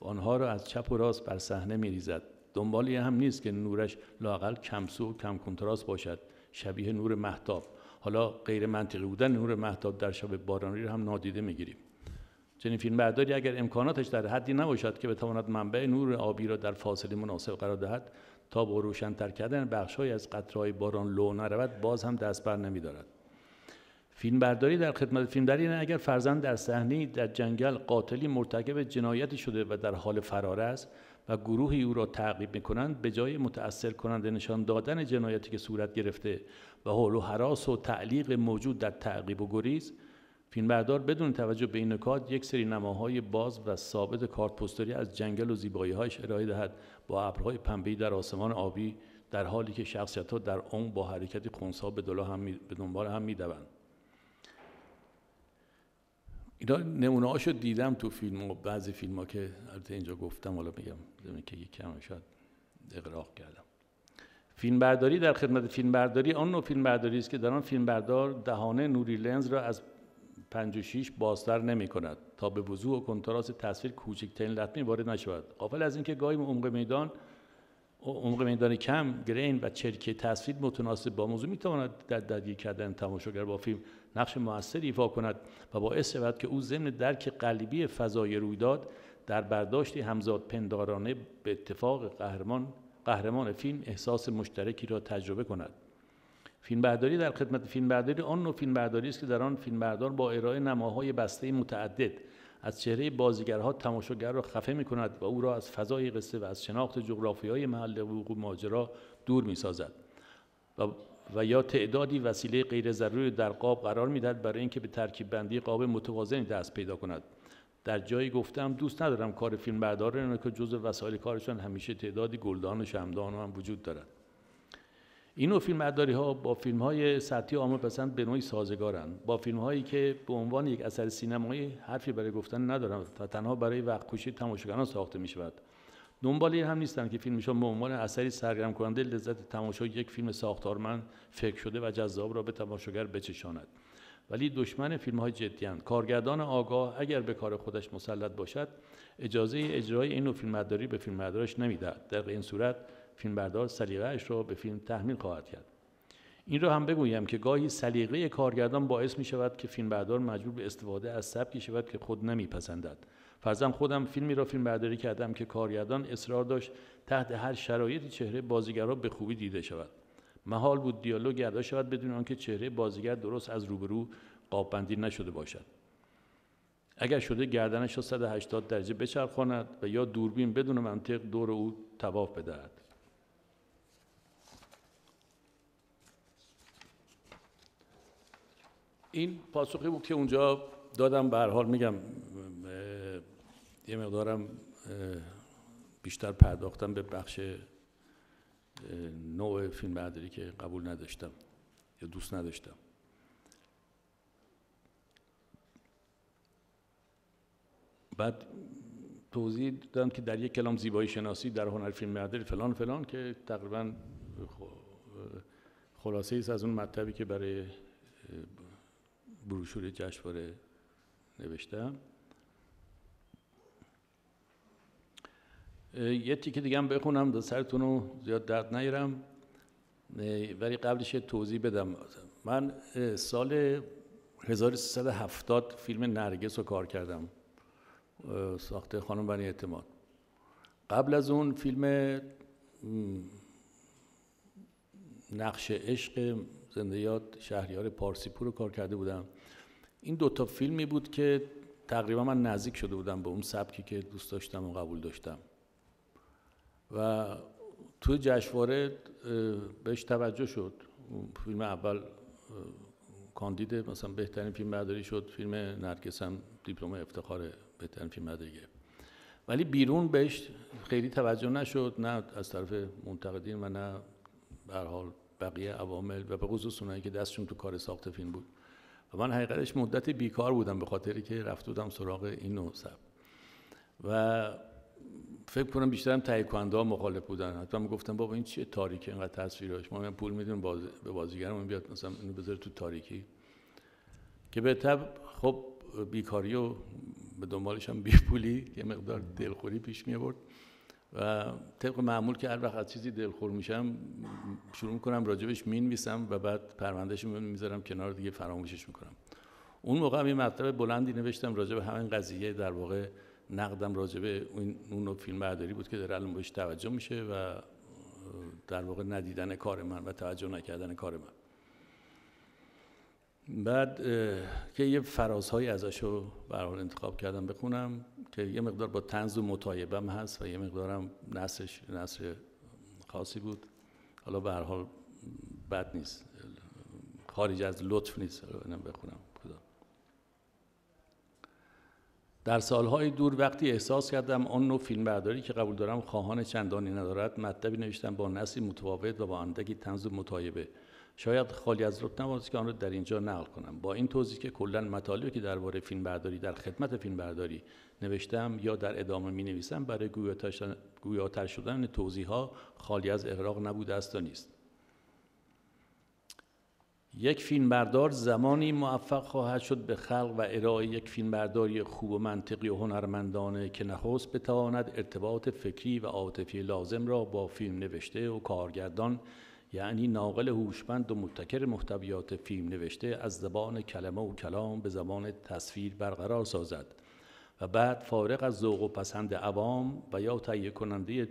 و آنها را از چپ و راست بر صحنه میریزد دنبالی هم نیست که نورش لاقل کمسو و کم کنتراست باشد شبیه نور محتاب حالا غیر منطقی بودن نور محتاب در شب بارانی را هم نادیده می‌گیریم چنین فیلم برداری اگر امکاناتش در حدی نباشد که بتواند منبع نور آبی را در فاصله مناسب قرار دهد تا با روشنتر کردن بخشهایی از قطرهای باران لو نرود باز هم دست بر نمیدارد. فیلم برداری در خدمت فیلم در اگر فرزند در صحنه در جنگل قاتلی مرتکب جنایتی شده و در حال فرار است و گروهی او را تعقیب می کنند به جای متأثر کننده نشان دادن جنایتی که صورت گرفته و حول و حراس و تعلیق موجود در تعقیب و گریز فیلمبردار بدون توجه به این نکات یک سری نماهای باز و ثابت کارت پستری از جنگل و زیباییهایش ارائه دهد با ابرهای پنبه‌ای در آسمان آبی در حالی که شخصیت ها در اون با حرکتی خونسا به, هم به دنبال هم می‌دوند. اینا نمونه هاشو دیدم تو فیلم و بعضی فیلم ها که البته اینجا گفتم حالا میگم که یک کم شاید اقراق کردم. فیلم برداری در خدمت فیلم برداری آن نوع فیلم برداری است که در آن فیلم بردار دهانه نوری لنز را از 56 بازتر نمی کند تا به وضوح و کنتراست تصویر کوچکترین لطمه وارد نشود. قافل از اینکه گاهی عمق میدان عمق میدان کم گرین و چرکه تصویر متناسب با موضوع می‌تواند در درگیر کردن تماشاگر با فیلم نقش موثری ایفا کند و باعث شود که او ضمن درک قلبی فضای رویداد در برداشتی همزاد پندارانه به اتفاق قهرمان قهرمان فیلم احساس مشترکی را تجربه کند. فیلمبرداری در خدمت فیلمبرداری آن نوع فیلمبرداری است که در آن فیلمبردار با ارائه نماهای بسته متعدد از چهره بازیگرها تماشاگر را خفه می کند و او را از فضای قصه و از شناخت جغرافیای محل وقوع ماجرا دور می سازد و, و یا تعدادی وسیله غیر ضروری در قاب قرار می‌دهد برای اینکه به ترکیب بندی قاب متوازنی دست پیدا کند. در جایی گفتم دوست ندارم کار فیلم برداران که جز وسایل کارشان همیشه تعدادی گلدان و شمدان هم وجود دارد. این نوع فیلم برداری ها با فیلم های سطحی عامه پسند به نوعی سازگارند با فیلم هایی که به عنوان یک اثر سینمایی حرفی برای گفتن ندارند و تنها برای وقت کشی تماشاگران ساخته می شود دنبال این هم نیستند که فیلمشان به عنوان اثری سرگرم کننده لذت تماشای یک فیلم ساختارمند فکر شده و جذاب را به تماشاگر بچشاند. ولی دشمن فیلم های جدی کارگردان آگاه اگر به کار خودش مسلط باشد اجازه اجرای این نوع فیلمبرداری به فیلمبردارش نمی‌دهد. در این صورت فیلمبردار سلیقه‌اش را به فیلم تحمیل خواهد کرد. این را هم بگویم که گاهی سلیقه کارگردان باعث می شود که فیلمبردار مجبور به استفاده از سبکی شود که خود نمیپسندد. فرضاً خودم فیلمی را فیلم برداری کردم که کارگردان اصرار داشت تحت هر شرایطی چهره بازیگرها به خوبی دیده شود. محال بود دیالوگ ادا شود بدون آنکه چهره بازیگر درست از روبرو قاب بندی نشده باشد. اگر شده گردنش را 180 درجه بچرخاند و یا دوربین بدون منطق دور او تواف بدهد. این پاسخی بود که اونجا دادم به حال میگم یه مقدارم بیشتر پرداختم به بخش نوع فیلم برداری که قبول نداشتم یا دوست نداشتم. بعد توضیح دادم که در یک کلام زیبایی شناسی در هنر فیلم برداری فلان فلان که تقریبا خلاصه است از اون مطلبی که برای بروشور جشنواره نوشتم. یه تیکه دیگه هم بخونم دو سرتون رو زیاد درد نیرم ولی قبلش یه توضیح بدم. من سال 1370 فیلم نرگس رو کار کردم. ساخته خانم بنی اعتماد. قبل از اون فیلم نقش عشق زنده یاد شهریار پارسیپور رو کار کرده بودم. این دوتا فیلمی بود که تقریبا من نزدیک شده بودم به اون سبکی که دوست داشتم و قبول داشتم. و توی جشنواره بهش توجه شد. فیلم اول کاندید مثلا بهترین فیلم برداری شد. فیلم نرگس هم دیپلم افتخار بهترین فیلم برداری ولی بیرون بهش خیلی توجه نشد. نه از طرف منتقدین و نه به حال بقیه عوامل و به خصوص اونایی که دستشون تو کار ساخت فیلم بود. و من حقیقتش مدت بیکار بودم به خاطری که رفت بودم سراغ این نوع سب و فکر کنم بیشترم ها مخالف بودن. حتی من گفتم بابا این چیه تاریکی اینقدر تصویراش ما پول میدیم باز... به بازیگرمون بیاد مثلا اینو بذاره تو تاریکی. که به تب خب بیکاری و به دنبالش هم بیپولی یه مقدار دلخوری پیش می آورد و طبق معمول که هر وقت از چیزی دلخور میشم شروع می‌کنم راجبش می‌نویسم و بعد پروندهش می‌ذارم کنار دیگه فراموشش می‌کنم. اون موقع هم یه مطلب بلندی نوشتم راجب همین قضیه در واقع نقدم راجبه اون اون فیلم برداری بود که در الان بهش توجه میشه و در واقع ندیدن کار من و توجه نکردن کار من. بعد که یه فرازهایی ازش رو برحال انتخاب کردم بخونم که یه مقدار با تنز و مطایبم هست و یه مقدارم نصرش نصر خاصی بود. حالا به حال بد نیست. خارج از لطف نیست. اینم بخونم. در سالهای دور وقتی احساس کردم آن نوع فیلم برداری که قبول دارم خواهان چندانی ندارد مطلبی نوشتم با نسلی متفاوت و با اندکی تنز و مطایبه. شاید خالی از لطف نباشد که آن را در اینجا نقل کنم. با این توضیح که کلا مطالبی که درباره فیلم برداری در خدمت فیلم برداری نوشتم یا در ادامه می نویسم برای گویاتر شدن توضیح ها خالی از اغراق نبوده است و نیست. یک فیلمبردار زمانی موفق خواهد شد به خلق و ارائه یک فیلمبرداری خوب و منطقی و هنرمندانه که نخست بتواند ارتباط فکری و عاطفی لازم را با فیلم نوشته و کارگردان یعنی ناقل هوشمند و متکر محتویات فیلم نوشته از زبان کلمه و کلام به زبان تصویر برقرار سازد و بعد فارغ از ذوق و پسند عوام و یا تهیه کننده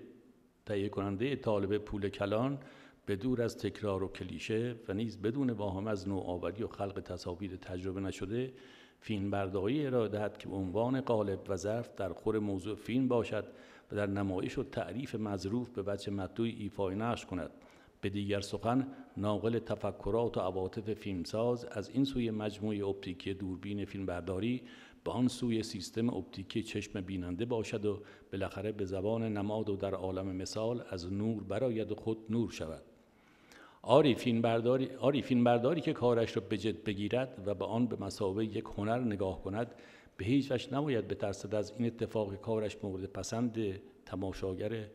تهیه کننده طالب پول کلان به دور از تکرار و کلیشه و نیز بدون واهم از نوآوری و خلق تصاویر تجربه نشده فیلم برداری ارائه دهد که عنوان قالب و ظرف در خور موضوع فیلم باشد و در نمایش و تعریف مظروف به وجه مطلوع ایفای نقش کند. به دیگر سخن ناقل تفکرات و عواطف فیلمساز از این سوی مجموعه اپتیکی دوربین فیلمبرداری به آن سوی سیستم اپتیکی چشم بیننده باشد و بالاخره به زبان نماد و در عالم مثال از نور براید خود نور شود. آری فیلم برداری, آری فیلم برداری که کارش را به جد بگیرد و به آن به مسابقه یک هنر نگاه کند به هیچ وجه نباید بترسد از این اتفاق کارش مورد پسند تماشاگر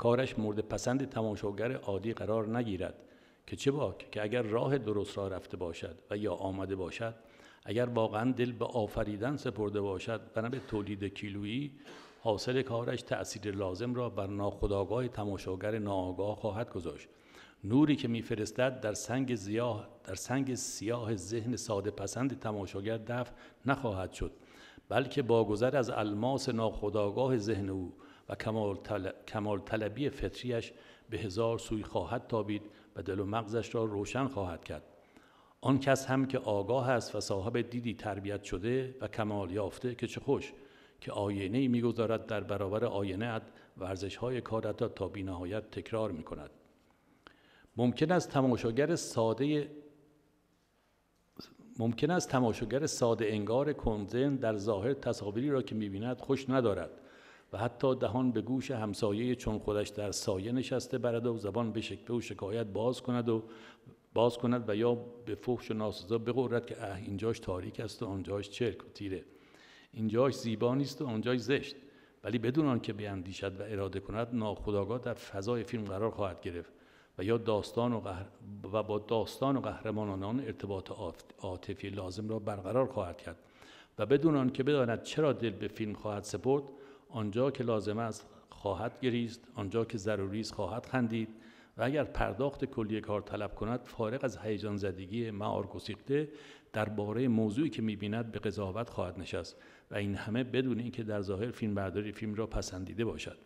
کارش مورد پسند تماشاگر عادی قرار نگیرد که چه باک که اگر راه درست را رفته باشد و یا آمده باشد اگر واقعا دل به آفریدن سپرده باشد و نه به تولید کیلویی حاصل کارش تأثیر لازم را بر ناخودآگاه تماشاگر ناآگاه خواهد گذاشت. نوری که میفرستد در سنگ زیاه در سنگ سیاه ذهن ساده پسند تماشاگر دفع نخواهد شد بلکه با گذر از الماس ناخودآگاه ذهن او و کمال, کمال طلبی فطریش به هزار سوی خواهد تابید و دل و مغزش را روشن خواهد کرد. آن کس هم که آگاه است و صاحب دیدی تربیت شده و کمال یافته که چه خوش که آینه می‌گذارد در برابر آینه ورزش های کارت تا بینهایت تکرار می کند ممکن است تماشاگر ساده ممکن است تماشاگر ساده انگار کنزن در ظاهر تصاویری را که می‌بیند خوش ندارد. و حتی دهان به گوش همسایه چون خودش در سایه نشسته برد و زبان به شکوه و شکایت باز کند و باز کند و یا به فحش و ناسزا بقرد که اه اینجاش تاریک است و آنجاش چرک و تیره. اینجاش زیبا نیست و آنجاش زشت. ولی بدون آنکه بیاندیشد و اراده کند ناخودآگاه در فضای فیلم قرار خواهد گرفت و یا داستان و, و با داستان و قهرمانان آن ارتباط عاطفی لازم را برقرار خواهد کرد و بدون آنکه بداند چرا دل به فیلم خواهد سپرد آنجا که لازم است خواهد گریست آنجا که ضروری است خواهد خندید و اگر پرداخت کلی کار طلب کند فارغ از هیجان زدگی معار گسیخته درباره موضوعی که می‌بیند به قضاوت خواهد نشست و این همه بدون اینکه در ظاهر فیلم برداری فیلم را پسندیده باشد.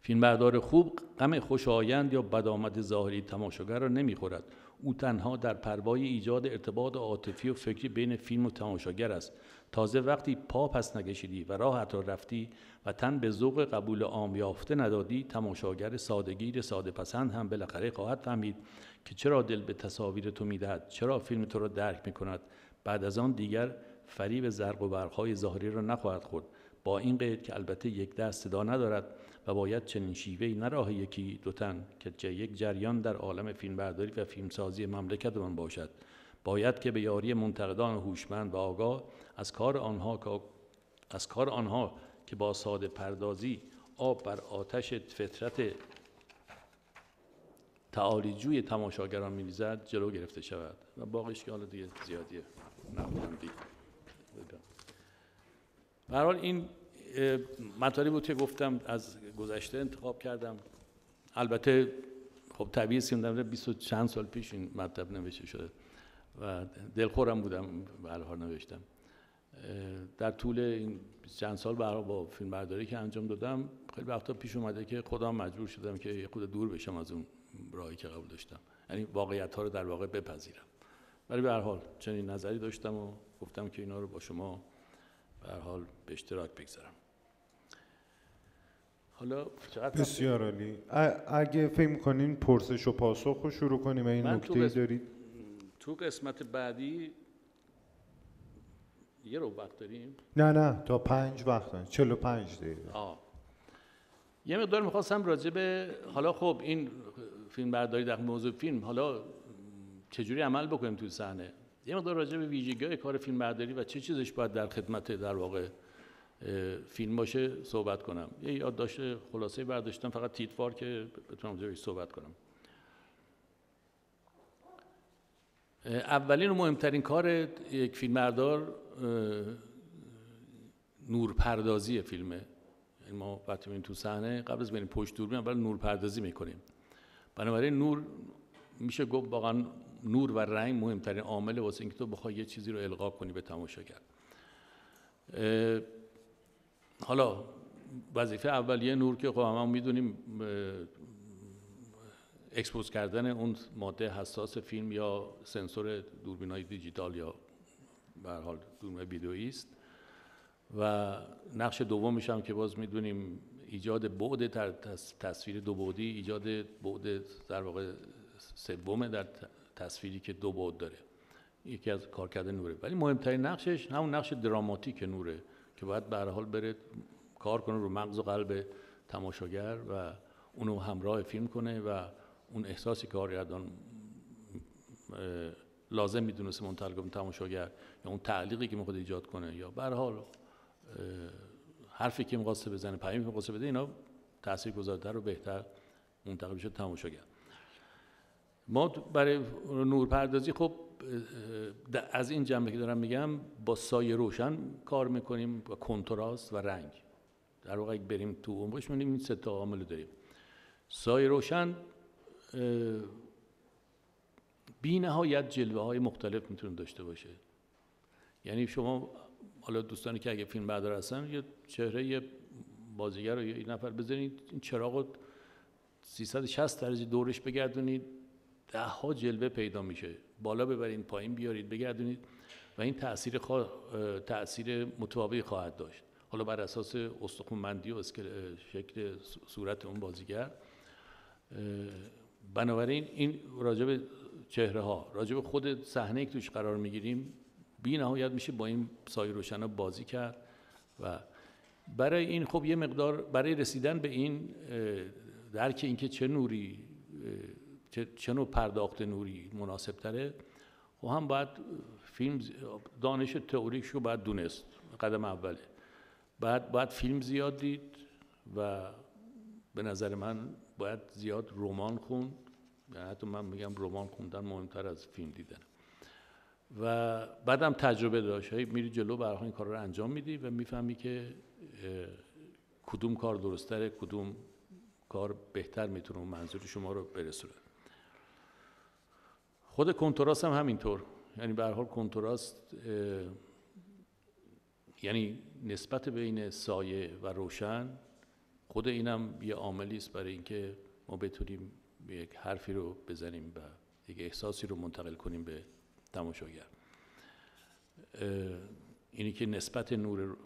فیلمبردار خوب غم خوشایند یا بدآمد ظاهری تماشاگر را نمی‌خورد. او تنها در پروای ایجاد ارتباط عاطفی و فکری بین فیلم و تماشاگر است. تازه وقتی پا پس نگشیدی و راحت را رفتی و تن به ذوق قبول عام یافته ندادی تماشاگر سادگیر ساده پسند هم بالاخره خواهد فهمید که چرا دل به تصاویر تو می‌دهد چرا فیلم تو را درک می‌کند. بعد از آن دیگر فریب زرق و برقهای ظاهری را نخواهد خورد. با این قید که البته یک دست صدا ندارد و باید چنین شیوهی نه راه یکی دو تن که یک جریان در عالم فیلمبرداری و فیلمسازی مملکتمان باشد. باید که به یاری منتقدان هوشمند و آگاه از کار آنها از کار آنها که با ساده پردازی آب بر آتش فطرت تعالی جوی تماشاگران میریزد جلو گرفته شود. و باقیش که حالا دیگه زیادیه. نبودم حال این مطالبی بود که گفتم از گذشته انتخاب کردم. البته خب طبیعی سیم بیست و چند سال پیش این مطلب نوشته شده. و دلخورم بودم به حال نوشتم. در طول این چند سال برای با فیلم برداری که انجام دادم خیلی وقتا پیش اومده که خودم مجبور شدم که یه خود دور بشم از اون راهی که قبول داشتم. یعنی واقعیت ها رو در واقع بپذیرم. ولی به هر حال چنین نظری داشتم و گفتم که اینا رو با شما به هر حال به اشتراک بگذارم. حالا بسیار عالی. اگه فکر کنین پرسش و پاسخ رو شروع کنیم این نکته دارید. تو قسمت بعدی یه رو وقت داریم؟ نه نه تا پنج وقت داریم چلو پنج دقیقه. آه. یه مقدار می‌خواستم راجع به حالا خب این فیلم برداری در موضوع فیلم حالا چجوری عمل بکنیم تو صحنه؟ یه مقدار راجع به ویژگی کار فیلم برداری و چه چیزش باید در خدمت در واقع فیلم باشه صحبت کنم. یه یادداشت خلاصه برداشتم فقط تیتوار که بتونم راجع صحبت کنم. اولین و مهمترین کار یک فیلمبردار نورپردازی فیلمه. یعنی ما وقتی میریم تو صحنه قبل از بریم پشت دوربین اول نورپردازی می‌کنیم. بنابراین نور میشه گفت واقعا نور و رنگ مهمترین عامل واسه اینکه تو بخوای یه چیزی رو القا کنی به تماشاگر حالا وظیفه اولیه نور که خب همه می‌دونیم expose کردن اون ماده حساس فیلم یا سنسور های دیجیتال یا به حال دوربین ویدئویی است. و نقش دومش هم که باز می‌دونیم ایجاد بعد تصویر دو بعدی ایجاد بعد در واقع سوم در تصویری که دو بعد داره. یکی از کارکرد نوره. ولی مهمترین نقشش همون نقش دراماتیک نوره که باید به حال بره کار کنه رو مغز و قلب تماشاگر و اونو همراه فیلم کنه و اون احساسی که کارگردان لازم می‌دونست منتقل تماشاگر یا اون تعلیقی که می‌خواد ایجاد کنه یا به حال حرفی که می‌خواسته بزنه پیامی که می‌خواسته بده اینا تاثیر گذارتر رو بهتر منتقل بشه تماشاگر ما برای نورپردازی خب از این جنبه که دارم میگم با سایه روشن کار می‌کنیم با کنتراست و رنگ. در واقع بریم تو اون باش این سه تا عامل داریم. سایه روشن بی نهایت جلوه های مختلف می‌تونه داشته باشه. یعنی شما حالا دوستانی که اگه فیلم بردار هستن یه چهره یه بازیگر رو یه نفر بزنید این چراغ 360 درجه دورش بگردونید ده ها جلوه پیدا میشه. بالا ببرید پایین بیارید بگردونید و این تاثیر تاثیر متوابی خواهد داشت. حالا بر اساس استخونمندی و شکل صورت اون بازیگر بنابراین این راجب چهره ها راجب خود صحنه که توش قرار می‌گیریم بی نهایت میشه با این سایه روشنا بازی کرد و برای این خب یه مقدار برای رسیدن به این درک اینکه چه نوری چه نوع پرداخت نوری مناسب تره خب هم باید فیلم دانش تئوریکش رو باید دونست قدم اوله. بعد باید فیلم زیاد دید و به نظر من باید زیاد رمان خوند یعنی حتی من میگم رمان خوندن مهمتر از فیلم دیدن. و بعدم تجربه داشت. میری جلو برای این کار رو انجام میدی و می‌فهمی که کدوم کار درستره کدوم کار بهتر می‌تونه منظور شما رو برسونه. خود کنتراست هم همینطور. یعنی به حال کنتراست یعنی نسبت بین سایه و روشن خود اینم یه عاملی است برای اینکه ما بتونیم یک حرفی رو بزنیم و یک احساسی رو منتقل کنیم به تماشاگر. اینی که نسبت نور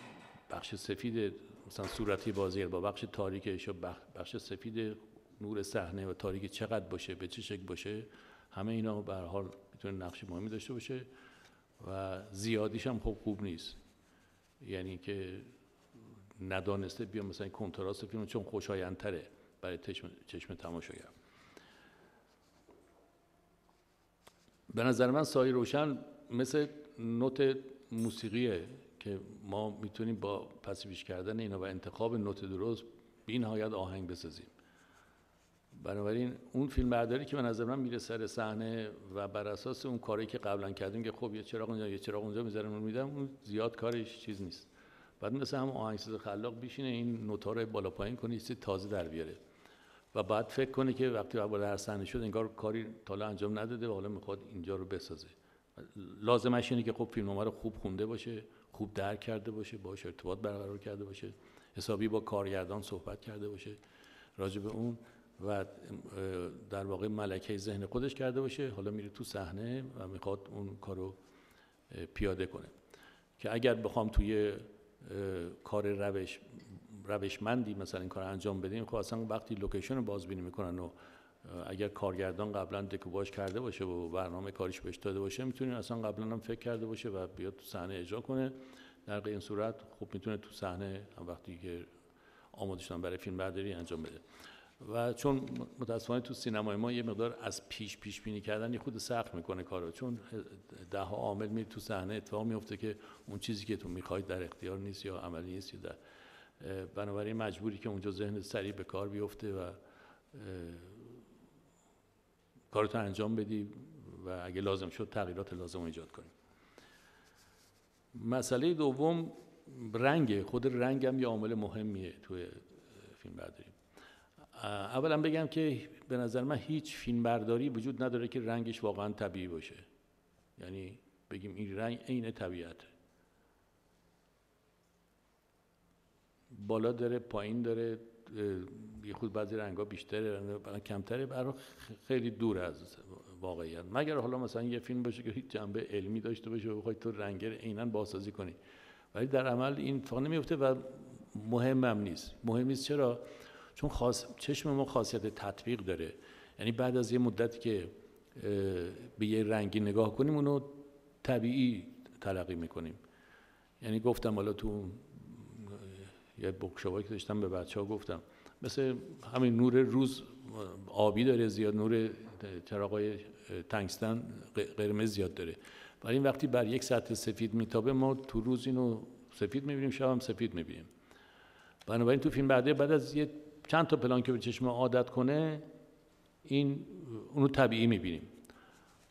بخش سفید مثلا صورتی بازیگر با بخش تاریکش یا بخش سفید نور صحنه و تاریک چقدر باشه به چه شکل باشه همه اینا به حال می‌تونه نقش مهمی داشته باشه و زیادیش هم خب خوب نیست. یعنی که ندانسته بیا مثلا کنتراست فیلم چون خوشایندتره برای چشم, چشم تماشاگر به نظر من سایه روشن مثل نوت موسیقیه که ما می‌تونیم با پسیویش کردن اینا و انتخاب نوت درست بی نهایت آهنگ بسازیم. بنابراین اون فیلم برداری که به نظر من میره سر صحنه و بر اساس اون کاری که قبلا کردیم که خب یه چراغ اونجا یه چراغ اونجا می‌ذارم رو میدم اون زیاد کارش چیز نیست. بعد مثل هم آهنگساز خلاق بیشینه این نوتا رو بالا پایین کنه چیز تازه در بیاره. و بعد فکر کنه که وقتی بالا هر صحنه شد انگار کاری تالا انجام نداده و حالا می‌خواد اینجا رو بسازه. لازمش اینه که خب فیلم رو خوب خونده باشه خوب درک کرده باشه باش ارتباط برقرار کرده باشه حسابی با کارگردان صحبت کرده باشه راجع به اون و در واقع ملکه ذهن خودش کرده باشه حالا میره تو صحنه و می‌خواد اون کارو پیاده کنه. که اگر بخوام توی کار روش روشمندی مثلا این کار انجام بدیم خب اصلا وقتی لوکیشن رو بازبینی می‌کنن و اگر کارگردان قبلا دکوباش کرده باشه و برنامه کاریش بهش داده باشه می‌تونه اصلا قبلا هم فکر کرده باشه و بیاد تو صحنه اجرا کنه. در این صورت خب می‌تونه تو صحنه وقتی که آماده شدن برای فیلم برداری انجام بده. و چون متاسفانه تو سینمای ما یه مقدار از پیش پیش بینی کردن یه خود سخت می‌کنه کارو. چون ده ها عامل میره تو صحنه اتفاق میفته که اون چیزی که تو می‌خواید در اختیار نیست یا عملی نیست یا در بنابراین مجبوری که اونجا ذهن سریع به کار بیفته و کارتو انجام بدی و اگه لازم شد تغییرات لازم ایجاد کنیم مسئله دوم رنگ. خود رنگ هم یه عامل مهمیه توی فیلم برداری اولا بگم که به نظر من هیچ فیلم برداری وجود نداره که رنگش واقعا طبیعی باشه. یعنی بگیم این رنگ عین طبیعت. بالا داره پایین داره یه خود بعضی رنگ ها بیشتره کمتره برای خیلی دور از واقعیت. مگر حالا مثلا یه فیلم باشه که هیچ جنبه علمی داشته باشه و بخوای تو رنگ عینا بازسازی کنی. ولی در عمل این اتفاق نمیفته و مهمم نیست. مهم نیست چرا؟ چون خاص چشم ما خاصیت تطبیق داره. یعنی بعد از یه مدت که به یه رنگی نگاه کنیم اونو طبیعی تلقی می‌کنیم. یعنی گفتم حالا تو یه بکشاوایی که داشتم به بچه ها گفتم. مثل همین نور روز آبی داره زیاد نور چراغای تنگستن قرمز زیاد داره. ولی این وقتی بر یک سطح سفید میتابه ما تو روز اینو سفید می‌بینیم شب هم سفید می‌بینیم. بنابراین تو فیلم بعده بعد از یه چند تا پلان که به چشم عادت کنه این اونو طبیعی می‌بینیم.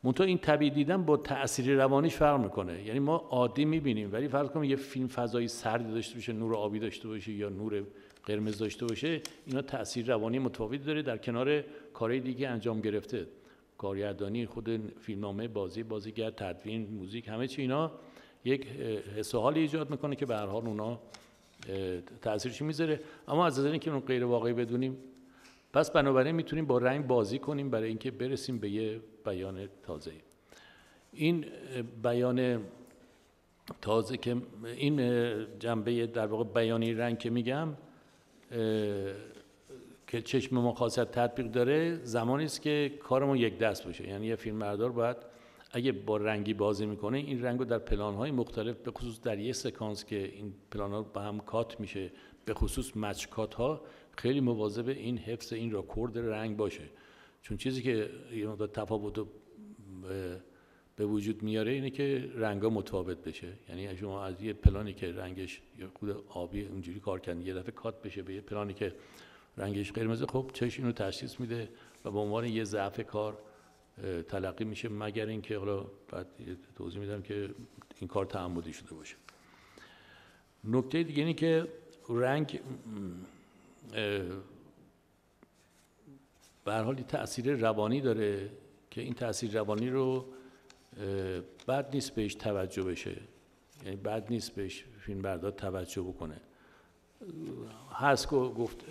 منتها این طبیعی دیدن با تأثیر روانیش فرق می‌کنه. یعنی ما عادی می‌بینیم ولی فرض کنیم یه فیلم فضایی سردی داشته باشه نور آبی داشته باشه یا نور قرمز داشته باشه اینا تاثیر روانی متفاوتی داره در کنار کارهای دیگه انجام گرفته. کارگردانی خود فیلمنامه بازی بازیگر تدوین موزیک همه چی اینا یک حس ایجاد می‌کنه که به هر حال اونا تاثیرش می‌ذاره. اما از نظر اینکه اون غیر واقعی بدونیم پس بنابراین می‌تونیم با رنگ بازی کنیم برای اینکه برسیم به یه بیان تازه. این بیان تازه که این جنبه در واقع بیانی رنگ که میگم که چشم ما خاصیت تطبیق داره زمانی است که کارمون یک دست باشه. یعنی یه فیلم بردار باید اگه با رنگی بازی می‌کنه این رنگ رو در پلان های مختلف به خصوص در یه سکانس که این پلان ها با هم کات میشه به خصوص مچ کات ها خیلی مواظب این حفظ این راکورد رنگ باشه. چون چیزی که یه تفاوت به وجود میاره اینه که رنگا متفاوت بشه. یعنی شما از یه پلانی که رنگش یا خود آبی اونجوری کار کردن یه دفعه کات بشه به یه پلانی که رنگش قرمز خب چش اینو تشخیص میده و به عنوان یه ضعف کار تلقی میشه مگر اینکه حالا بعد توضیح میدم که این کار تعمدی شده باشه. نکته دیگه اینه که رنگ به هر حال تاثیر روانی داره که این تاثیر روانی رو بد نیست بهش توجه بشه. یعنی بد نیست بهش فیلم بردار توجه بکنه. هست گفت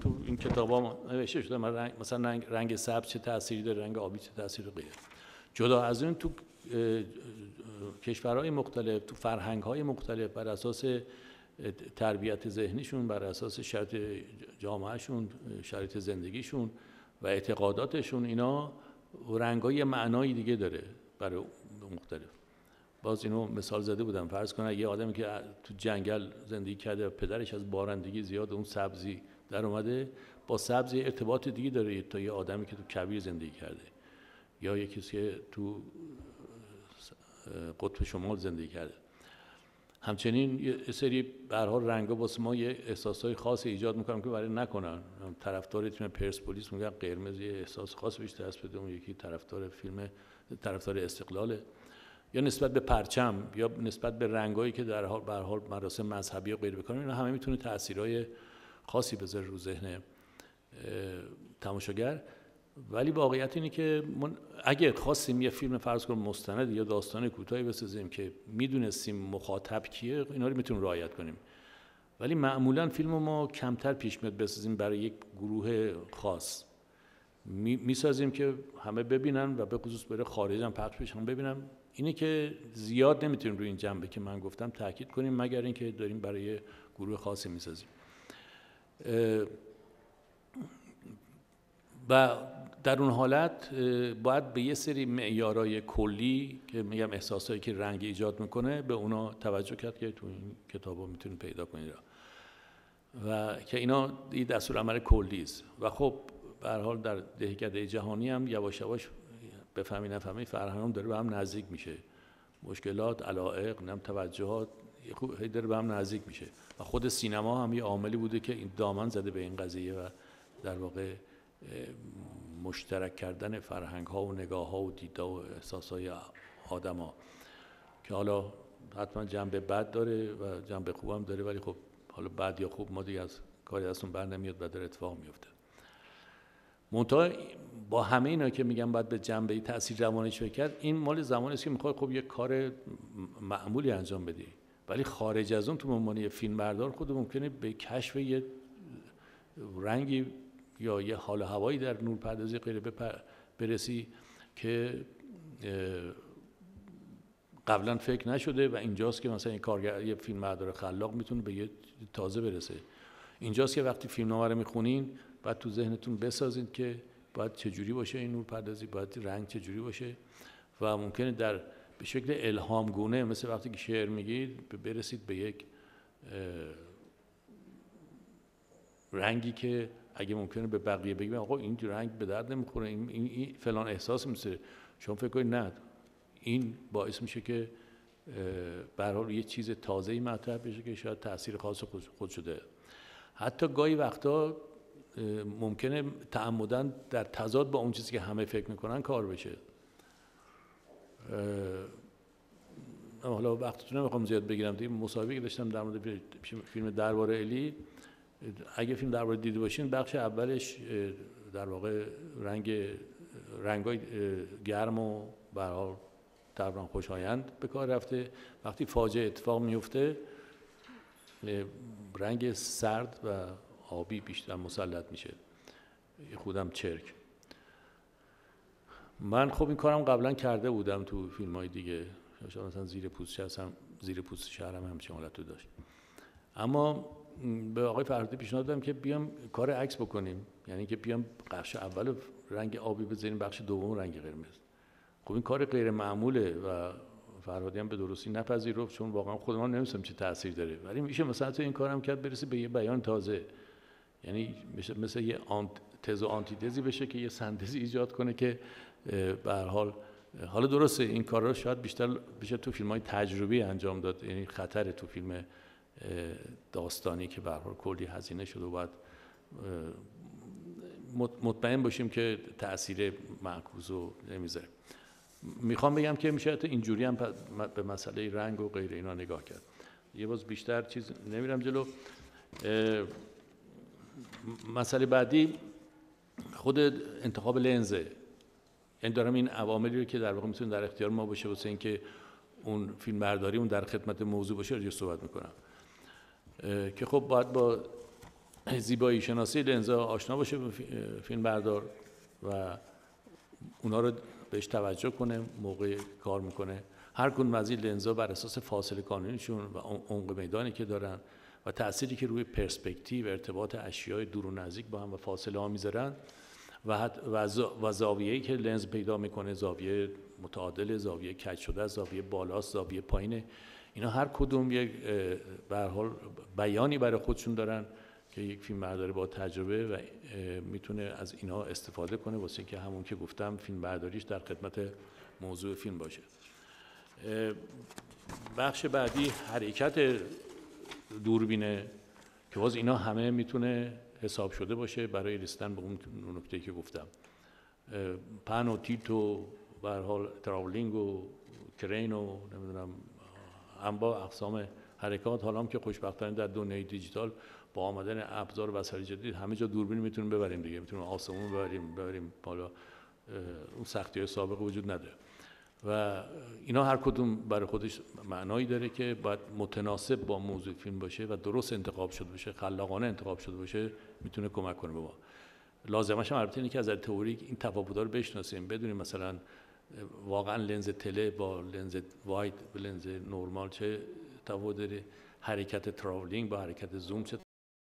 تو این کتاب نوشته شده من رنگ مثلا رنگ, سبز چه تأثیری داره رنگ آبی چه تأثیری غیر جدا از این تو کشورهای مختلف تو فرهنگ های مختلف بر اساس تربیت ذهنیشون بر اساس شرط جامعهشون شرط زندگیشون و اعتقاداتشون اینا رنگ های معنایی دیگه داره برای مختلف. باز اینو مثال زده بودم. فرض کنه یه آدمی که تو جنگل زندگی کرده پدرش از بارندگی زیاد اون سبزی در اومده با سبزی ارتباط دیگه داره تا یه آدمی که تو کبیر زندگی کرده. یا یه کسی که تو قطب شمال زندگی کرده. همچنین یه سری به هر رنگا واسه ما یه احساسای خاصی ایجاد می‌کنم که برای نکنن. طرفدار تیم پرسپولیس میگه قرمز یه احساس خاص بیشتر دست بده اون یکی طرفدار فیلم طرفدار استقلاله. یا نسبت به پرچم یا نسبت به رنگایی که در حال به حال مراسم مذهبی و غیر بکنیم اینا همه می‌تونه تاثیرهای خاصی بذاره رو ذهن تماشاگر. ولی واقعیت اینه که من اگه خواستیم یه فیلم فرض کنیم مستند یا داستان کوتاهی بسازیم که می‌دونستیم مخاطب کیه اینا رو می‌تونیم رعایت کنیم. ولی معمولا فیلم ما کمتر پیش میاد بسازیم برای یک گروه خاص. می‌سازیم که همه ببینن و به خصوص بره خارج هم پخش بشن ببینن. اینه که زیاد نمی‌تونیم روی این جنبه که من گفتم تاکید کنیم مگر اینکه داریم برای گروه خاصی می‌سازیم. و در اون حالت باید به یه سری معیارای کلی که میگم احساسایی که رنگ ایجاد می‌کنه به اونا توجه کرد که تو این کتاب ها می‌تونید پیدا کنید. و که اینا این دستور عمل کلی است. و خب به حال در دهکده جهانی هم یواش یواش بفهمی نفهمی فرهنگ داره به هم نزدیک میشه. مشکلات علائق نم توجهات خوب داره به هم نزدیک میشه. و خود سینما هم یه عاملی بوده که این دامن زده به این قضیه و در واقع مشترک کردن فرهنگ ها و نگاه ها و دیدا و احساس های آدم ها که حالا حتما جنبه بد داره و جنبه خوب هم داره ولی خب حالا بد یا خوب ما دیگه از کاری ازتون بر نمیاد و در اتفاق میفته منتها با همه اینا که میگم باید به جنبه تاثیر روانش فکر کرد این مال زمانی است که می‌خواد خب یه کار معمولی انجام بدی. ولی خارج از اون تو عنوان یه فیلم بردار خود ممکنه به کشف یه رنگی یا یه حال هوایی در نور پردازی غیر برسی که قبلا فکر نشده و اینجاست که مثلا این کارگر یه فیلم بردار خلاق می‌تونه به یه تازه برسه. اینجاست که وقتی فیلم رو می‌خونین بعد تو ذهنتون بسازید که باید چجوری باشه این نور پردازی باید رنگ چجوری باشه و ممکنه در به شکل الهام گونه مثل وقتی که شعر میگید برسید به یک رنگی که اگه ممکنه به بقیه بگیم آقا این رنگ به درد نمی‌خوره این, این, فلان احساس میشه شما فکر کنید نه این باعث میشه که به یه چیز تازه‌ای مطرح بشه که شاید تاثیر خاص خود شده حتی گاهی وقتا ممکنه تعمدن در تضاد با اون چیزی که همه فکر می‌کنن کار بشه. حالا وقتتون نمی‌خوام زیاد بگیرم. دیگه مصاحبه که داشتم در مورد فیلم درباره الی اگه فیلم درباره دیده باشین بخش اولش در واقع رنگ رنگای گرم و به حال تقریبا خوشایند به کار رفته. وقتی فاجعه اتفاق میفته رنگ سرد و آبی بیشتر مسلط میشه. خودم چرک. من خب این کارم قبلا کرده بودم تو فیلم های دیگه. مثلا زیر پوست هستم زیر پوست شهرم همچین حالت رو داشت. اما به آقای فرهادی پیشنهاد دادم که بیام کار عکس بکنیم. یعنی که بیام بخش اول رنگ آبی بزنیم بخش دوم رنگ قرمز. خب این کار غیر معموله و فرهادی هم به درستی نپذیرفت چون واقعا خودمان نمیستم چه تاثیر داره. ولی میشه مثلا تو این کارم کرد برسه به یه بیان تازه. یعنی مثل یه تز و آنتیتزی بشه که یه سنتزی ایجاد کنه که به حال حالا درسته این کار رو شاید بیشتر بیشتر تو فیلم های تجربی انجام داد. یعنی خطر تو فیلم داستانی که به حال کلی هزینه شده و باید مطمئن باشیم که تاثیر معکوس رو نمی‌ذاره. می‌خوام بگم که میشه اینجوری هم به مسئله رنگ و غیر اینا نگاه کرد. یه باز بیشتر چیز نمیرم جلو. مسئله بعدی خود انتخاب لنزه یعنی دارم این عواملی رو که در واقع می‌تونه در اختیار ما باشه واسه اینکه اون فیلم برداری اون در خدمت موضوع باشه رو صحبت می‌کنم. که خب باید با زیبایی شناسی لنزا آشنا باشه فیلم بردار و اونا رو بهش توجه کنه موقع کار می‌کنه. هر کدوم از این لنزا بر اساس فاصله کانونیشون و عمق میدانی که دارن و تأثیری که روی پرسپکتیو ارتباط اشیای دور و نزدیک با هم و فاصله ها می‌ذارن و, و زاویه‌ای که لنز پیدا می‌کنه زاویه متعادل زاویه کج شده زاویه بالاست زاویه پایینه. اینا هر کدوم یک به حال بیانی برای خودشون دارن که یک فیلم برداری با تجربه و می‌تونه از اینا استفاده کنه. واسه که همون که گفتم فیلم برداریش در خدمت موضوع فیلم باشه. بخش بعدی حرکت دوربینه که باز اینا همه می‌تونه حساب شده باشه برای رسیدن به اون نکته که گفتم. پن و تیت و حال تراولینگ و کرین و نمی‌دونم انواع اقسام حرکات حالا هم که خوشبختانه در دنیای دیجیتال با آمدن ابزار وسایل جدید همه جا دوربین می‌تونیم ببریم دیگه می‌تونیم آسمون ببریم ببریم بالا. اون سختی های سابق وجود نداره. و اینا هر کدوم برای خودش معنایی داره که باید متناسب با موضوع فیلم باشه و درست انتخاب شده باشه خلاقانه انتخاب شده باشه می‌تونه کمک کنه به ما. لازمش هم البته اینه که از تئوری این تفاوت‌ها رو بشناسیم بدونیم مثلا واقعا لنز تله با لنز واید و لنز نورمال چه تفاوت داره حرکت تراولینگ با حرکت زوم چه